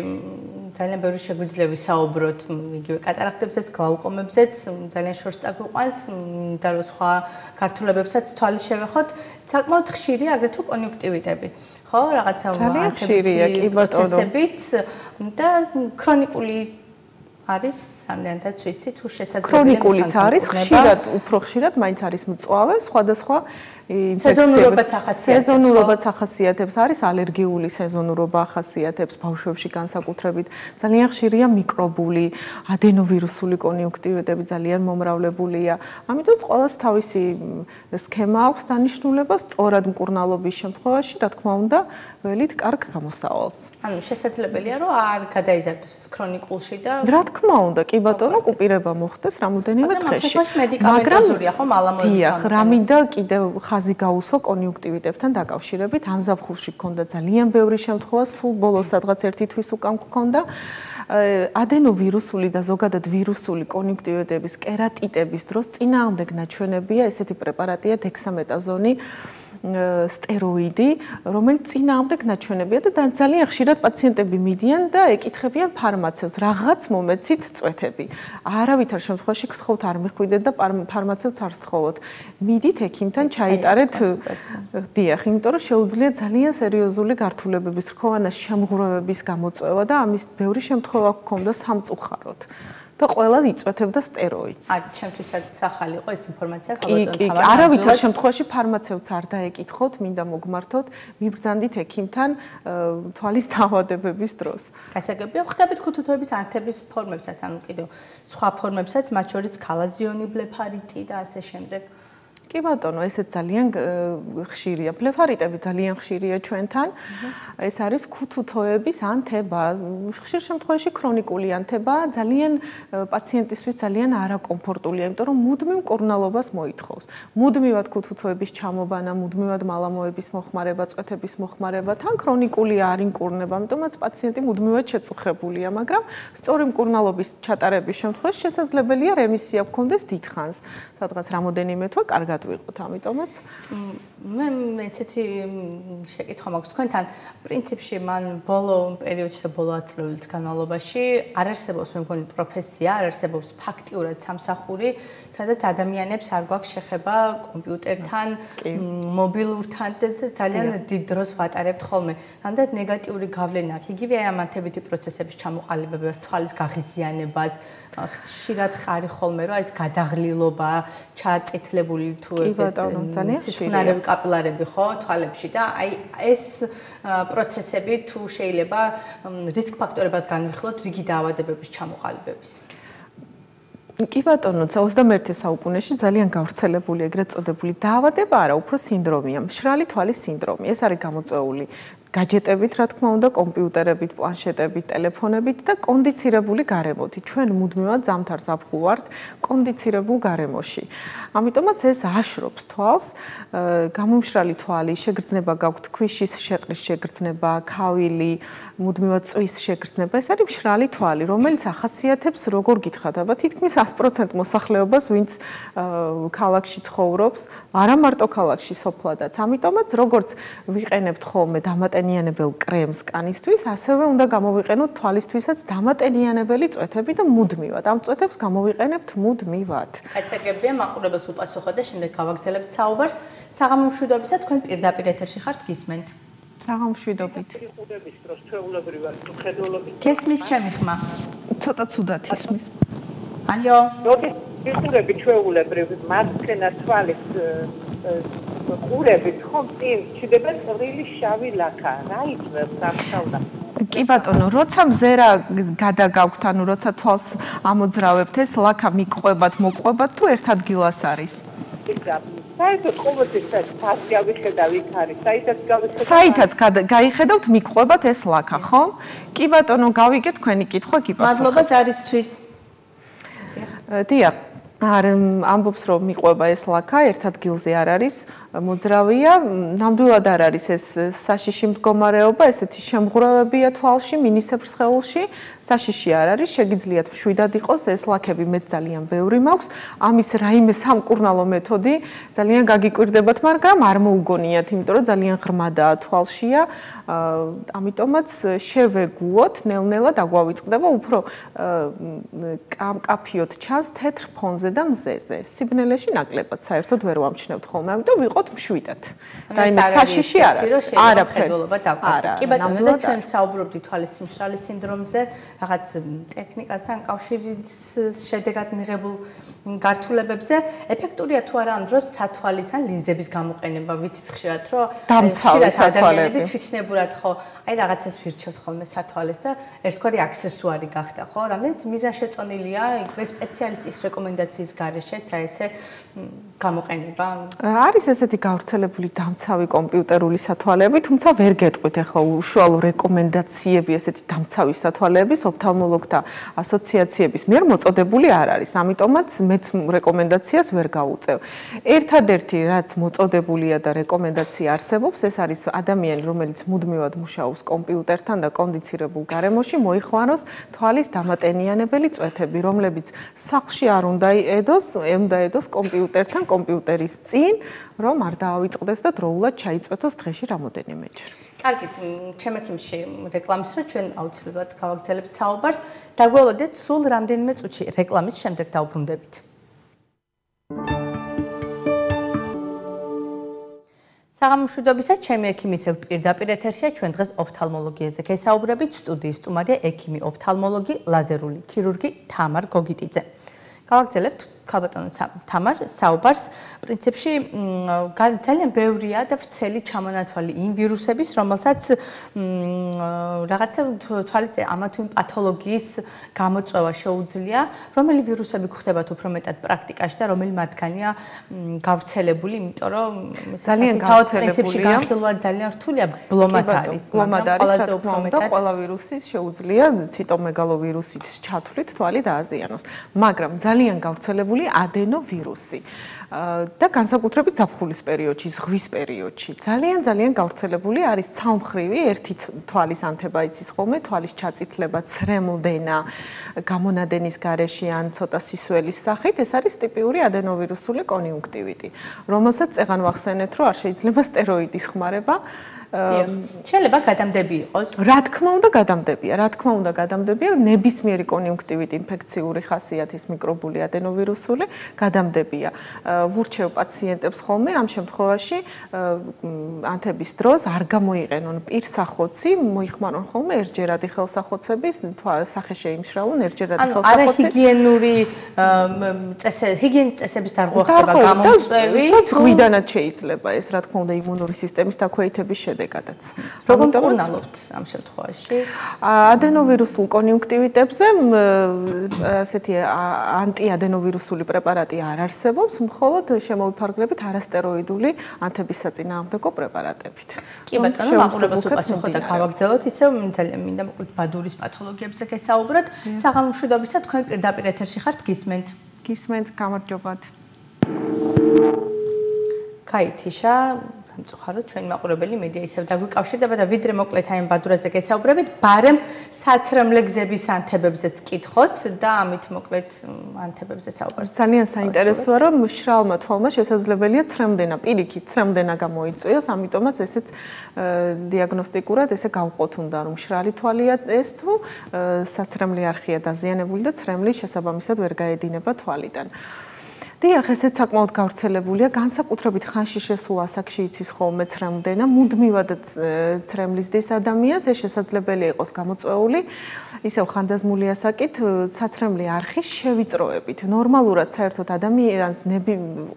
ძალიან ბევრი შეგვიძლია ვისაუბროთ იგივე კატარაქტებზეც, გლაუკომებზეც, ძალიან შორს წაგვიყვანს და რო სხვა ქართულებებსაც თვალი შევეხოთ, საკმაოდ ხშირია აგრეთვე კონიუნქტივიტები. ხო, რაღაცა კი ბატონო. და ქრონიკული არის სამდენადაც ვიცი თუ შესაძლებელია ქრონიკულიც არის ხშირად უფრო ხშირად მაინც არის მწვავე სხვადასხვა სეზონურობაც ახასიათებს. სეზონურობაც ახასიათებს, არის ალერგიული სეზონურობა ახასიათებს ბავშვებში განსაკუთრებით. ძალიან ხშირია მიკრობული, ადენოვირუსული კონიუნქტივიტები ძალიან მომრავლებულია. ამიტომ ყოველს თავისი სქემა აქვს დანიშნულება სწორად მკურნალობის შემთხვევაში, რა თქმა უნდა, ველით კარგ გამოსავალს. ანუ შესაძლებელია, რომ არ გადაიზარდოს ეს ქრონიკულში და რა თქმა უნდა, კი ბატონო, კუპირება მოხდეს რამოდენიმე დღეში. მაგრამ მედიკამენტოზურია ხო მალამოების გამო. დიახ, რამინდა კიდევ ხაზი გაუსვა კონიუნქტივიტებთან დაკავშირებით. ამ ზაფხულში გქონდა ძალიან ბევრი შემთხვევა, სულ ბოლოს სადღაც ერთი თვის უკან გქონდა. ადენოვირუსული და ზოგადად ვირუსული კონjunქტივიტების კერატიტების დროს წინააღმდეგ ნაჩვენებია ესეთი პრეპარატია დექსამეტაზონი. სტეროიდი, რომელიც წინააღმდეგ ნაჩვენებია და ძალიან ხშირად პაციენტები მიდიან და ეკითხებიან ფარმაცევტს, რაღაც მომეცით წვეთები. არავითარ შემთხვევაში გთხოვთ არ მიხვიდეთ და ფარმაცევტს არ სთხოვოთ. მიდით ექიმთან ჩაიტარეთ დიახ, იმიტომ რომ შეუძლია ძალიან სერიოზული გართულებების, რქოვანა შემღვრევების გამოწვევა და ამის ბევრი შემთხვევა გქონდა სამწუხაროდ. და ყველა იწვეთებდა სტეროიდს. აი, ჩემთვისაც სახალი იყო ეს ინფორმაცია ხალხთან თავად. კი, კი, არავითარ შემთხვევაში ფარმაცევტს არ დაეკითხოთ, მინდა მოგმართოთ, მიბრძანდით ექიმთან თვალის დაავადებების დროს. გასაგებია, ხვდებით ქუთუთოების ანთების ფორმებსაც, ანუ კიდევ სხვა ფორმებსაც, მათ შორის ქალაზიონი ბლეფარიტი და ასე შემდეგ. კი ბატონო, ესეც ძალიან ხშირია. ბლეფარიტები ძალიან ხშირია ჩვენთან. ეს არის ქუთუთოების ანთება. ხშირ შემთხვევაში ქრონიკული ანთება, ძალიან პაციენტისთვის ძალიან არაკომფორტულია, იმიტომ რომ მუდმივ კურნალობას მოითხოვს. მუდმივად ქუთუთოების ჩამობანა, მუდმივად მალამოების მოხმარება, წვეთების მოხმარება, თან ქრონიკული არ ინკურნება, ამიტომაც პაციენტი მუდმივად შეწუხებულია, მაგრამ სწორი მკურნალობის ჩატარების შემთხვევაში შესაძლებელია რემისია გქონდეს დიდხანს, სადღაც რამოდენიმე თვე კარგად ვიყოთ, ამიტომაც მე ესეთი შეკითხვა მაქვს თქვენთან პრინციპში მან ბოლო პერიოდში და ბოლო ათწლეულის განმავლობაში არ არსებობს მე მგონი პროფესია, არ არსებობს ფაქტიურად სამსახური, სადაც ადამიანებს არ გვაქვს შეხება კომპიუტერთან, მობილურთან და ძალიან დიდ დროს ვატარებთ ხოლმე. ამდენ ნეგატიური გავლენა აქვს. იგივე ამ ანთებითი პროცესების ჩამოყალიბებას, თვალის გაღიზიანებას, ხშირად ხარი ხოლმე, რომ აი ეს გადაღლილობა, ჩაწითლებული თუ ეს სიხნარევი კაპილარები ხო თვალებში და აი ეს პროცესები თუ შეიძლება რისკ ფაქტორებად განვიხილოთ რიგი დაავადებების ჩამოყალიბების. კი ბატონო, 21 საუკუნეში ძალიან გავრცელებული ეგრეთ წოდებული დაავადება არა, უფრო სინდრომია, მშრალი თვალის სინდრომი. ეს არის გამოწვეული გაჯეტებით, რა თქმა უნდა, კომპიუტერებით, პლანშეტებით, ტელეფონებით და კონდიცირებული გარემოთი. ჩვენ მუდმივად ზამთარს აფხუვართ კონდიცირებულ გარემოში. ამიტომაც ეს აშრობს თვალს, გამომშრალი თვალი, შეგრძნება გაქვთ ქვიშის შეყრის შეგრძნება, ქავილი, მუდმივად წვის შეგრძნება. ეს არის მშრალი თვალი, რომელიც ახასიათებს როგორ გითხრათ, აბა თითქმის 100% მოსახლეობას, ვინც ქალაქში ცხოვრობს, არა მარტო ქალაქში, სოფლადაც. ამიტომაც როგორც ვიყენებთ ხოლმე დამატ დამატენიანებელ კრემს კანისთვის, ასევე უნდა გამოვიყენოთ თვალისთვისაც დამატენიანებელი წვეთები და მუდმივად. ამ წვეთებს გამოვიყენებთ მუდმივად. ესეგებია მაყურებელს უპასუხო და შემდეგ გავაგზავნებთ საუბარს. საღამო მშვიდობისა თქვენ პირდაპირ ეთერში ხართ გისმენთ. საღამო მშვიდობით. გესმით ჩემი ხმა? ცოტა ცუდად ისმის. ალიო. როდის ფიგურები ჩვეულებრივ მარცხენა თვალის ყურებით ხომ წინ ჩიდება წვრილი შავი ლაქა რა იწევს სამშავდა კი ბატონო როცა მზერა გადაგაგვთ ანუ როცა თვალს ამოძრავებთ ეს ლაქა მიყვებათ მოყვებათ თუ ერთ ადგილას არის საერთოდ ყოველთვის ფასი გავიხედავ იქ არის საითაც გავიხედავ საითაც გაიხედავთ მიყვებათ ეს ლაქა ხო კი ბატონო გავიგეთ თქვენი კითხვა კი პასუხი მადლობა ზარისთვის დიახ არ ამბობს რომ მიყვება ეს ლაქა ერთ ადგილზე არ არის მოძრავია, ნამდვილად არ არის ეს საშიში მდგომარეობა, ესეთი შემღრევებია თვალში, მინისებრ სხეულში, საშიში არ არის, შეგიძლიათ მშვიდად იყოს, ეს ლაქები მეც ძალიან ბევრი მაქვს. ამის რაიმე სამკურნალო მეთოდი ძალიან გაგიკვირდებათ, მაგრამ არ მოუგონიათ, იმიტომ რომ ძალიან ღრმადაა თვალშია. ამიტომაც შევეგუოთ, ნელ-ნელა დაგვავიწყდება უფრო კამკაფიოთ ჩანს თეთრ ფონზე და მზეზე. სიბნელეში ნაკლებად საერთოდ ვერ ვამჩნევთ ხოლმე, ამიტომ ვიყო ვიყოთ მშვიდად. და იმ საშიში არ არის. არაფერდულობა დაგვაქვს. კი ბატონო, და ჩვენ საუბრობთ თვალის სიმშრალის სინდრომზე, რაღაც ტექნიკასთან კავშირის შედეგად მიღებულ გართულებებზე. ეფექტურია თუ არა ამ დროს სათვალის ან ლინზების გამოყენება, ვიცით ხშირად, რომ ხშირად ადამიანები თვითნებურად ხო, აი რაღაცას ვირჩევთ ხოლმე სათვალეს და ერთგვარი აქსესუარი გახდა, ხო? რამდენიც მიზანშეწონილია იქ სპეციალისტის რეკომენდაციის გარეშე, ცა ესე გამოყენება. არის ესეთი ესეთი გავრცელებული დამცავი კომპიუტერული სათვალეები, თუმცა ვერ გეტყვით ახლა უშუალო რეკომენდაციები ესეთი დამცავი სათვალეების ოფთალმოლოგთა ასოციაციების მიერ მოწოდებული არ არის. ამიტომაც მეც რეკომენდაციას ვერ გავუწევ. ერთადერთი რაც მოწოდებულია და რეკომენდაცია არსებობს, ეს არის ადამიანი, რომელიც მუდმივად მუშაობს კომპიუტერთან და კონდიცირებულ გარემოში მოიხვანოს თვალის დამატენიანებელი წვეთები, რომლებიც სახლში არ უნდა ეედოს, უნდა ეედოს კომპიუტერთან, კომპიუტერის წინ რომ არ დაავიწყდეს და დროულად ჩაიწვეთოს დღეში რამოდენიმეჯერ. კარგით, ჩემექიმში რეკლამის რო ჩვენ აუცილებლად გავაგზავნებთ საუბარს. დაგველოდეთ სულ რამდენიმე წუთში რეკლამის შემდეგ დავბრუნდებით. საღამოშვიდობისა, ჩემი ექიმის პირდაპირ ეთერშია ჩვენ დღეს ოფთალმოლოგიაზე. გესაუბრებით სტუდიის სტუმარია ექიმი ოფთალმოლოგი, ლაზერული ქირურგი თამარ გოგიტიძე. გავაგზავნებთ ქალბატონ თამარ საუბარს. პრინციპში ძალიან ბევრია და ვრცელი ჩამონათვალი იმ ვირუსების რომელსაც რაღაცა თვალის ამა თუ იმ პათოლოგიის გამოწვევა შეუძლია რომელი ვირუსები გვხდებათ უფრო მეტად პრაქტიკაში და რომელი მათგანია გავრცელებული იმიტომ რომ ძალიან გავრცელებულია. განხილვა ძალიან რთულია ბლომად არის მაგრამ ყველაზე უფრო მეტად. ყველა ვირუსი შეუძლია ციტომეგალოვირუსის ჩათვლით თვალი დააზიანოს. მაგრამ ძალიან გავრცელებული გავრცელებული ადენოვირუსი და განსაკუთრებით ზაფხულის პერიოდში, ზღვის პერიოდში. ძალიან ძალიან გავრცელებული არის ცალმხრივი ერთი თვალის ანთებაიცის ხომე, თვალის ჩაწითლება, ცრემლდენა, გამონადენის გარეშე ან ცოტა სისვლის სახით, ეს არის ტიპიური ადენოვირუსული კონიუნქტივიტი, რომელსაც წეგან ვახსენეთ, რომ არ შეიძლება სტეროიდის ხმარება შეიძლება გადამდები იყოს. რა თქმა უნდა გადამდებია, რა თქმა უნდა გადამდებია ნებისმიერი კონიუნქტივით ინფექციური ხასიათის მიკრობული ადენოვირუსული გადამდებია. ვურჩევ პაციენტებს ხოლმე ამ შემთხვევაში ანთების დროს არ გამოიყენონ პირსახოცი, მოიხმარონ ხოლმე ერთჯერადი ხელსახოცების, სახე შეიმშრალონ ერთჯერადი ხელსახოცი. ანუ არა ჰიგიენური წესები, ჰიგიენის წესების დარღვევა ხდება გამოწვევი. ზღვიდანაც შეიძლება ეს, რა თქმა უნდა, იმუნური სისტემის დაქვეითების შედეგად. შედეგადაც. როგორ მკურნალობთ ამ შემთხვევაში? ადენოვირუსულ კონიუნქტივიტებზე ასეთი ანტიადენოვირუსული პრეპარატი არ არსებობს, მხოლოდ შემოვიფარგლებით არასტეროიდული ანთების საწინააღმდეგო პრეპარატებით. კი ბატონო, მაყურებელს უპასუხო და გავაგზავნოთ ისევ ძალიან მინდა მოკლედ ბადურის პათოლოგიებზე გესაუბროთ. საღამოშვიდობისა თქვენ პირდაპირ ეთერში ხართ გისმენთ? გისმენთ, გამარჯობათ. კაითიშა სამწუხაროდ ჩვენი მაყურებელი მედია ისევ დაგვიკავშირდება და ვიდრე მოკლედ აი ამ ბადურაზე გესაუბრებით, ბარემ საცრემლე გზების ანთებებზეც კითხოთ და ამით მოკლედ ანთებებზე საუბარს. ძალიან საინტერესოა, რომ მშრალმა თვალმა შესაძლებელია ცრემდენა, პირიქით ცრემდენა გამოიწვიოს, ამიტომაც ესეც დიაგნოსტიკურად ესე გავყოთ უნდა, რომ მშრალი თვალია ეს თუ საცრემლე არხია დაზიანებული და ცრემლი შესაბამისად ვერ გაედინება თვალიდან. დიახ, ესეც საკმაოდ გავრცელებულია, განსაკუთრებით ხანში შესულ ასაკში იცის ხოლმე ცრემლდენა, მუდმივად ცრემლის დის ადამიანს ეს შესაძლებელია იყოს გამოწვეული, ისევ ხანდაზმული ასაკით, საცრემლი არხის შევიწროებით. ნორმალურად საერთოდ ადამიანს ნები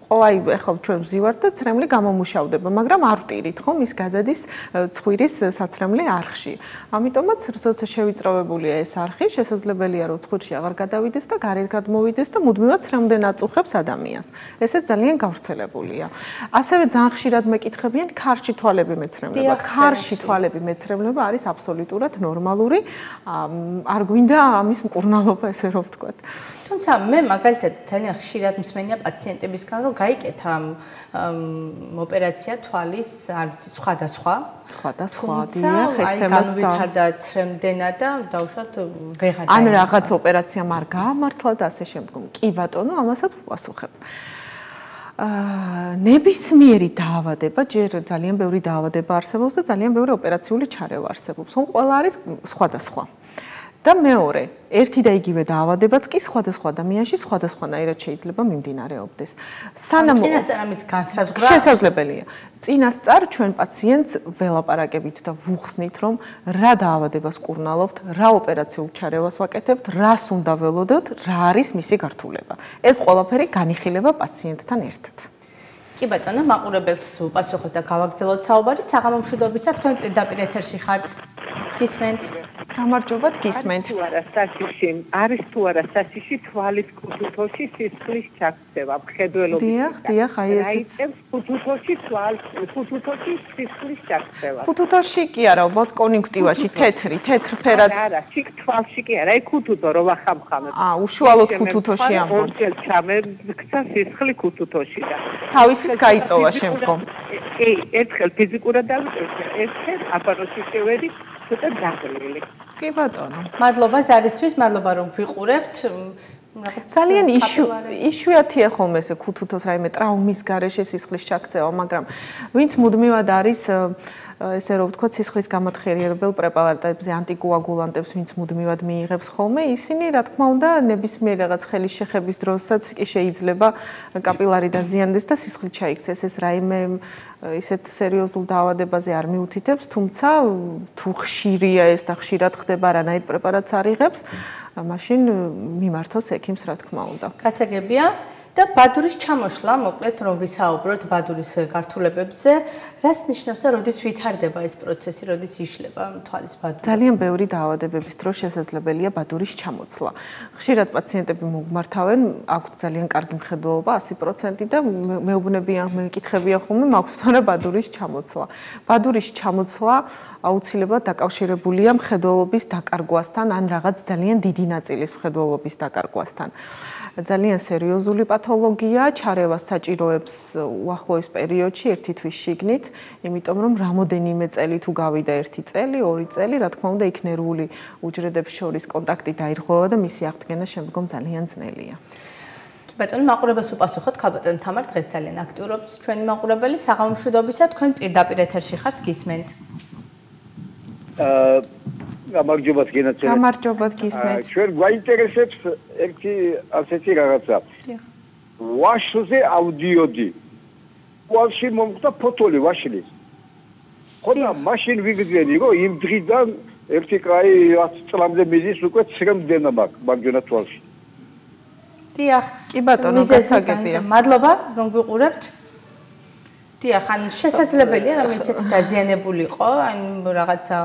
ყო აი ახლა ჩვენ ვზივართ და ცრემლი გამომუშავდება, მაგრამ არ ვტირით ხომ ის გადადის ცხვირის საცრემლი არხში. ამიტომაც როცა შევიწროებულია ეს არხი, შესაძლებელია რომ ცხვირში აღარ გადავიდეს და გარეთ გადმოვიდეს და მუდმივად ცრემლდენა აწუხებს ადამიანს. ადამიანს. ესე ძალიან გავრცელებულია. ასევე ძალიან ხშირად მეკითხებიან ქარში თვალები მეცრემლება. ქარში თვალები მეცრემლება არის აბსოლუტურად ნორმალური. არ გვინდა ამის მკურნალობა ესე რომ ვთქვა. თუმცა მე მაგალითად ძალიან ხშირად მსმენია პაციენტებისგან რომ გაიკეთა ოპერაცია თვალის, არ ვიცი, სხვადასხვა. სხვადასხვა დიახ, ეს თემაც განვითარდა ცრემდენა და დაუშვათ ვეღარ ან რაღაც ოპერაცია მარ გამართლა და ასე შემდგომ. კი ბატონო, ამასაც ვპასუხებ. აა ნებისმიერი დაავადება, ჯერ ძალიან ბევრი დაავადება არსებობს და ძალიან ბევრი ოპერაციული ჩარევა არსებობს. ხომ ყველა არის სხვადასხვა. და მეორე, ერთი და იგივე დაავადებაც კი სხვადასხვა ადამიანში სხვადასხვანაირად შეიძლება მიმდინარეობდეს. სანამ წინასწარ ამის განსაზღვრა შესაძლებელია. წინასწარ ჩვენ პაციენტს ველაპარაკებით და ვუხსნით, რომ რა დაავადებას კურნალობთ, რა ოპერაციულ ჩარევას ვაკეთებთ, რას უნდა ველოდოთ, რა არის მისი გართულება. ეს ყველაფერი განიხილება პაციენტთან ერთად. კი ბატონო, მაყურებელს უპასუხოთ და გავაგრძელოთ საუბარი საღამო მშვიდობისა, თქვენ პირდაპირ ეთერში ხართ. გისმენთ. გამარჯობათ, გისმენთ. თუ არა სასიში, არის თუ არა სასიში თვალის კუთუთოში სისხლის ჩაქცევა, მხედველობის. დიახ, დიახ, აი ესეც. რაიწებს კუთუთოში თვალს კუთუთოში სისხლის ჩაქცევა. კუთუთოში კი არა, უბრალოდ კონიუნქტივაში, თეთრი, თეთრ ფერად. არა, ჩიქ თვალში კი არა, აი კუთუთო რო ვახამხამებ. აა, უშუალოდ კუთუთოში ამბობ. ორჯერ ჩამექცა სისხლი კუთუთოში და თავისით გაიწოვა შემდგომ. კი, ერთხელ ფიზიკურად დავიწყე, ერთხელ აპარატში შევედი, ცოტა დაგლილი. კი ბატონო. მადლობა ზარისთვის, მადლობა რომ ვიყურებთ. ძალიან იშვიათია ხოლმე ესე ქუთუთოს რაიმე ტრაუმის გარეშე სისხლის ჩაქცევა, მაგრამ ვინც მუდმივად არის ესე რომ ვთქვათ სისხლის გამოთხერიერებელ პრეპარატებზე, ანტიკოაგულანტებს, ვინც მუდმივად მიიღებს ხოლმე, ისინი რა თქმა უნდა ნებისმიერ რაღაც ხელის შეხების დროსაც კი შეიძლება კაპილარი დაზიანდეს და სისხლი ჩაიქცეს. ეს რაიმე ისეთ სერიოზულ დაავადებაზე არ მიუთითებს, თუმცა თუ ხშირია ეს და ხშირად ხდება რანაირ პრეპარატს არიღებს, მაშინ მიმართოს ექიმს რა თქმა უნდა. გასაგებია და ბადურის ჩამოშლა, მოკლედ რომ ვისაუბროთ ბადურის გართულებებზე, რას ნიშნავს და როდის ვითარდება ეს პროცესი, როდის იშლება თვალის ბადური? ძალიან ბევრი დაავადებების დროს შესაძლებელია ბადურის ჩამოცლა. ხშირად პაციენტები მოგმართავენ, აქვთ ძალიან კარგი მხედველობა 100% და მე- მეუბნებიან, მეკითხებიან ხოლმე, მაქვს თორე ბადურის ჩამოცლა. ბადურის ჩამოცლა აუცილებლად დაკავშირებულია მხედველობის დაკარგვასთან ან რაღაც ძალიან დიდი ნაწილის მხედველობის დაკარგვასთან. ძალიან სერიოზული პათოლოგია, ჩარევას საჭიროებს უახლოეს პერიოდში ერთი თვის შიგნით, იმიტომ რომ რამოდენიმე წელი თუ გავიდა ერთი წელი, ორი წელი, რა თქმა უნდა, იქ ნერვული უჯრედებს შორის კონტაქტი დაირღვევა და მისი აღდგენა შემდგომ ძალიან ძნელია. ბატონო, მაყურებელს უპასუხოთ, ქალბატონ თამარ დღეს ძალიან აქტიურობს ჩვენი მაყურებელი საღამომშვიდობისა, თქვენ პირდაპირ ეთერში ხართ, გისმენთ. აა გამარჯობათ გენაცვალე. გამარჯობათ გისმენთ. ჩვენ გვაინტერესებს ერთი ასეთი რაღაცა. ვაშლზე აუდიოდი. ვაშლი მომხდა ფოტოლი ვაშლის. ხო და დიახ. მაშინ ვიგრძენი რომ იმ დღიდან ერთი კაი 10 წლამდე მიზის უკვე ცრემდენა მაგ მარჯვენა თვალში. დიახ. კი ბატონო, გასაგებია. მადლობა რომ გვიყურებთ. დიახ, ან შესაძლებელია რომ ისეთი დაზიანებული იყო, ან რაღაცა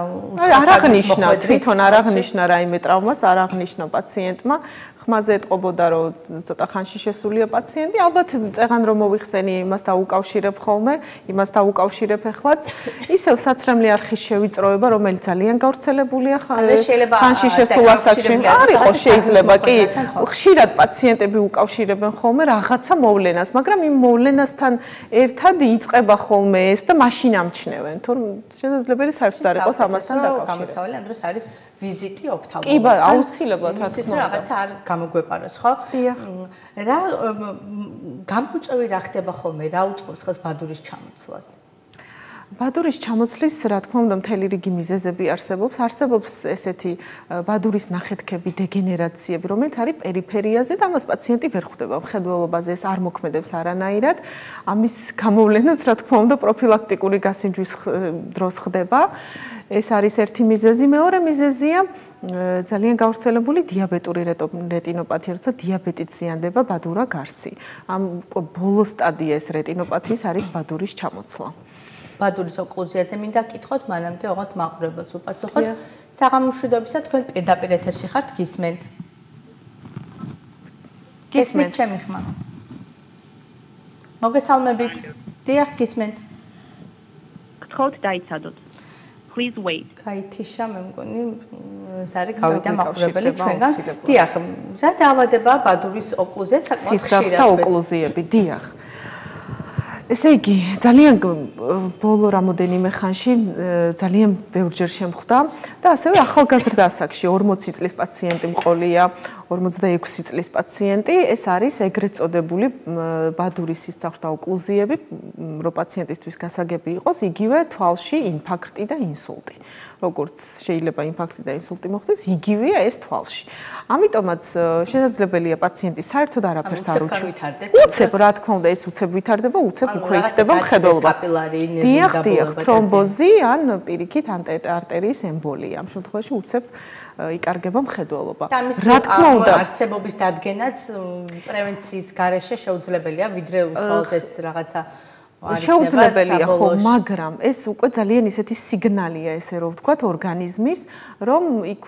არ აღნიშნა თვითონ არ აღნიშნა რაიმე ტრავმას, არ აღნიშნა პაციენტმა. ხმაზე ეთყობოდა რომ ცოტა ხანში შესულია პაციენტი, ალბათ წეღან რომ მოიხსენი, იმას დაუკავშირებ ხოლმე, იმას დაუკავშირებ ეხლაც. ისევ საცრემლი არხის შევიწროება, რომელიც ძალიან გავრცელებულია ხანში აა, შესულასაც დაკავშირებული არ არის იყოს რაღაც შეიძლება კი. ხშირად პაციენტები უკავშირებენ ხოლმე რაღაცა მოვლენას, მაგრამ იმ მოვლენასთან ერთად იწყება ხოლმე ეს და მაშინ ამჩნევენ, თუ შესაძლებელი საერთოდ არ იყოს ამასთან დაკავშირებული. გამოსავალი ამ დროს არის ვიზიტი ოფთალმოლოგთან. კი, ბა- აუცილებლად, რა თქმა უნდა. რაღაცა არ გამოგვეპაროს, ხო? რა გამოწვევი რა ხდება ხოლმე, რა უწყობს ხელს ბადურის ჩამოცლას? ბადურის ჩამოცლის, რა თქმა უნდა, მთელი რიგი მიზეზები არსებობს. არსებობს ესეთი ბადურის ნახეთქები, დეგენერაციები, რომელიც არის პერიფერიაზე და ამას პაციენტი ვერ ხვდება მხედველობაზე, ეს არ მოქმედებს არანაირად. ამის გამოვლენაც, რა თქმა უნდა, პროფილაქტიკური გასინჯვის დროს ხდება. ეს არის ერთი მიზეზი, მეორე მიზეზია ძალიან გავრცელებული დიაბეტური რეტინოპათია, როცა დიაბეტით ზიანდება ბადურა გარსი. ამ ბოლო სტადია ეს რეტინოპათიის არის ბადურის ჩამოცლა. ბადურის ოკლუზიაზე მინდა კითხოთ, მანამდე ოღონდ მაყურებელს უპასუხოთ. დიახ. საღამომშვიდობისა თქვენ პირდაპირ ეთერში ხართ, გისმენთ. გისმენთ. ჩემი ხმა. მოგესალმებით. დიახ, გისმენთ. გთხოვთ დაიცადოთ. Please wait. გაითიშა მე მგონი ზარი გავიდა მაყურებელი ჩვენგან. დიახ, რა დაავადებაა ბადურის ოკლუზია საკმაოდ ხშირად ხდება. ოკლუზიები, დიახ. ესე იგი, ძალიან ბოლო რამოდენიმე ხანში ძალიან ბევრჯერ შემხვდა და ასევე ახალგაზრდა ასაკში 40 წლის პაციენტი მყოლია, 46 წლის პაციენტი, ეს არის ეგრეთ წოდებული ბადურის სისხლს და ოკლუზიები, რო პაციენტისთვის გასაგები იყოს, იგივე თვალში ინფარქტი და ინსულტი. როგორც შეიძლება ინფარქტი და ინსულტი მოხდეს, იგივეა ეს თვალში. ამიტომაც შესაძლებელია პაციენტი საერთოდ არაფერს არ უჩვენოს. უცებ, რა თქმა უნდა, ეს უცებ ვითარდება, უცებ უკვე იქცება მხედველობა. დიახ, დიახ, თრომბოზი ან პირიქით არტერიის ემბოლია. ამ შემთხვევაში უცებ იკარგება მხედველობა. რა თქმა უნდა, არსებობის დადგენაც პრევენციის გარეშე შეუძლებელია, ვიდრე უშუალოდ ეს რაღაცა შეუძლებელია ხო, მაგრამ ეს უკვე ძალიან ისეთი სიგნალია ესე რომ ვთქვათ ორგანიზმის, რომ იქ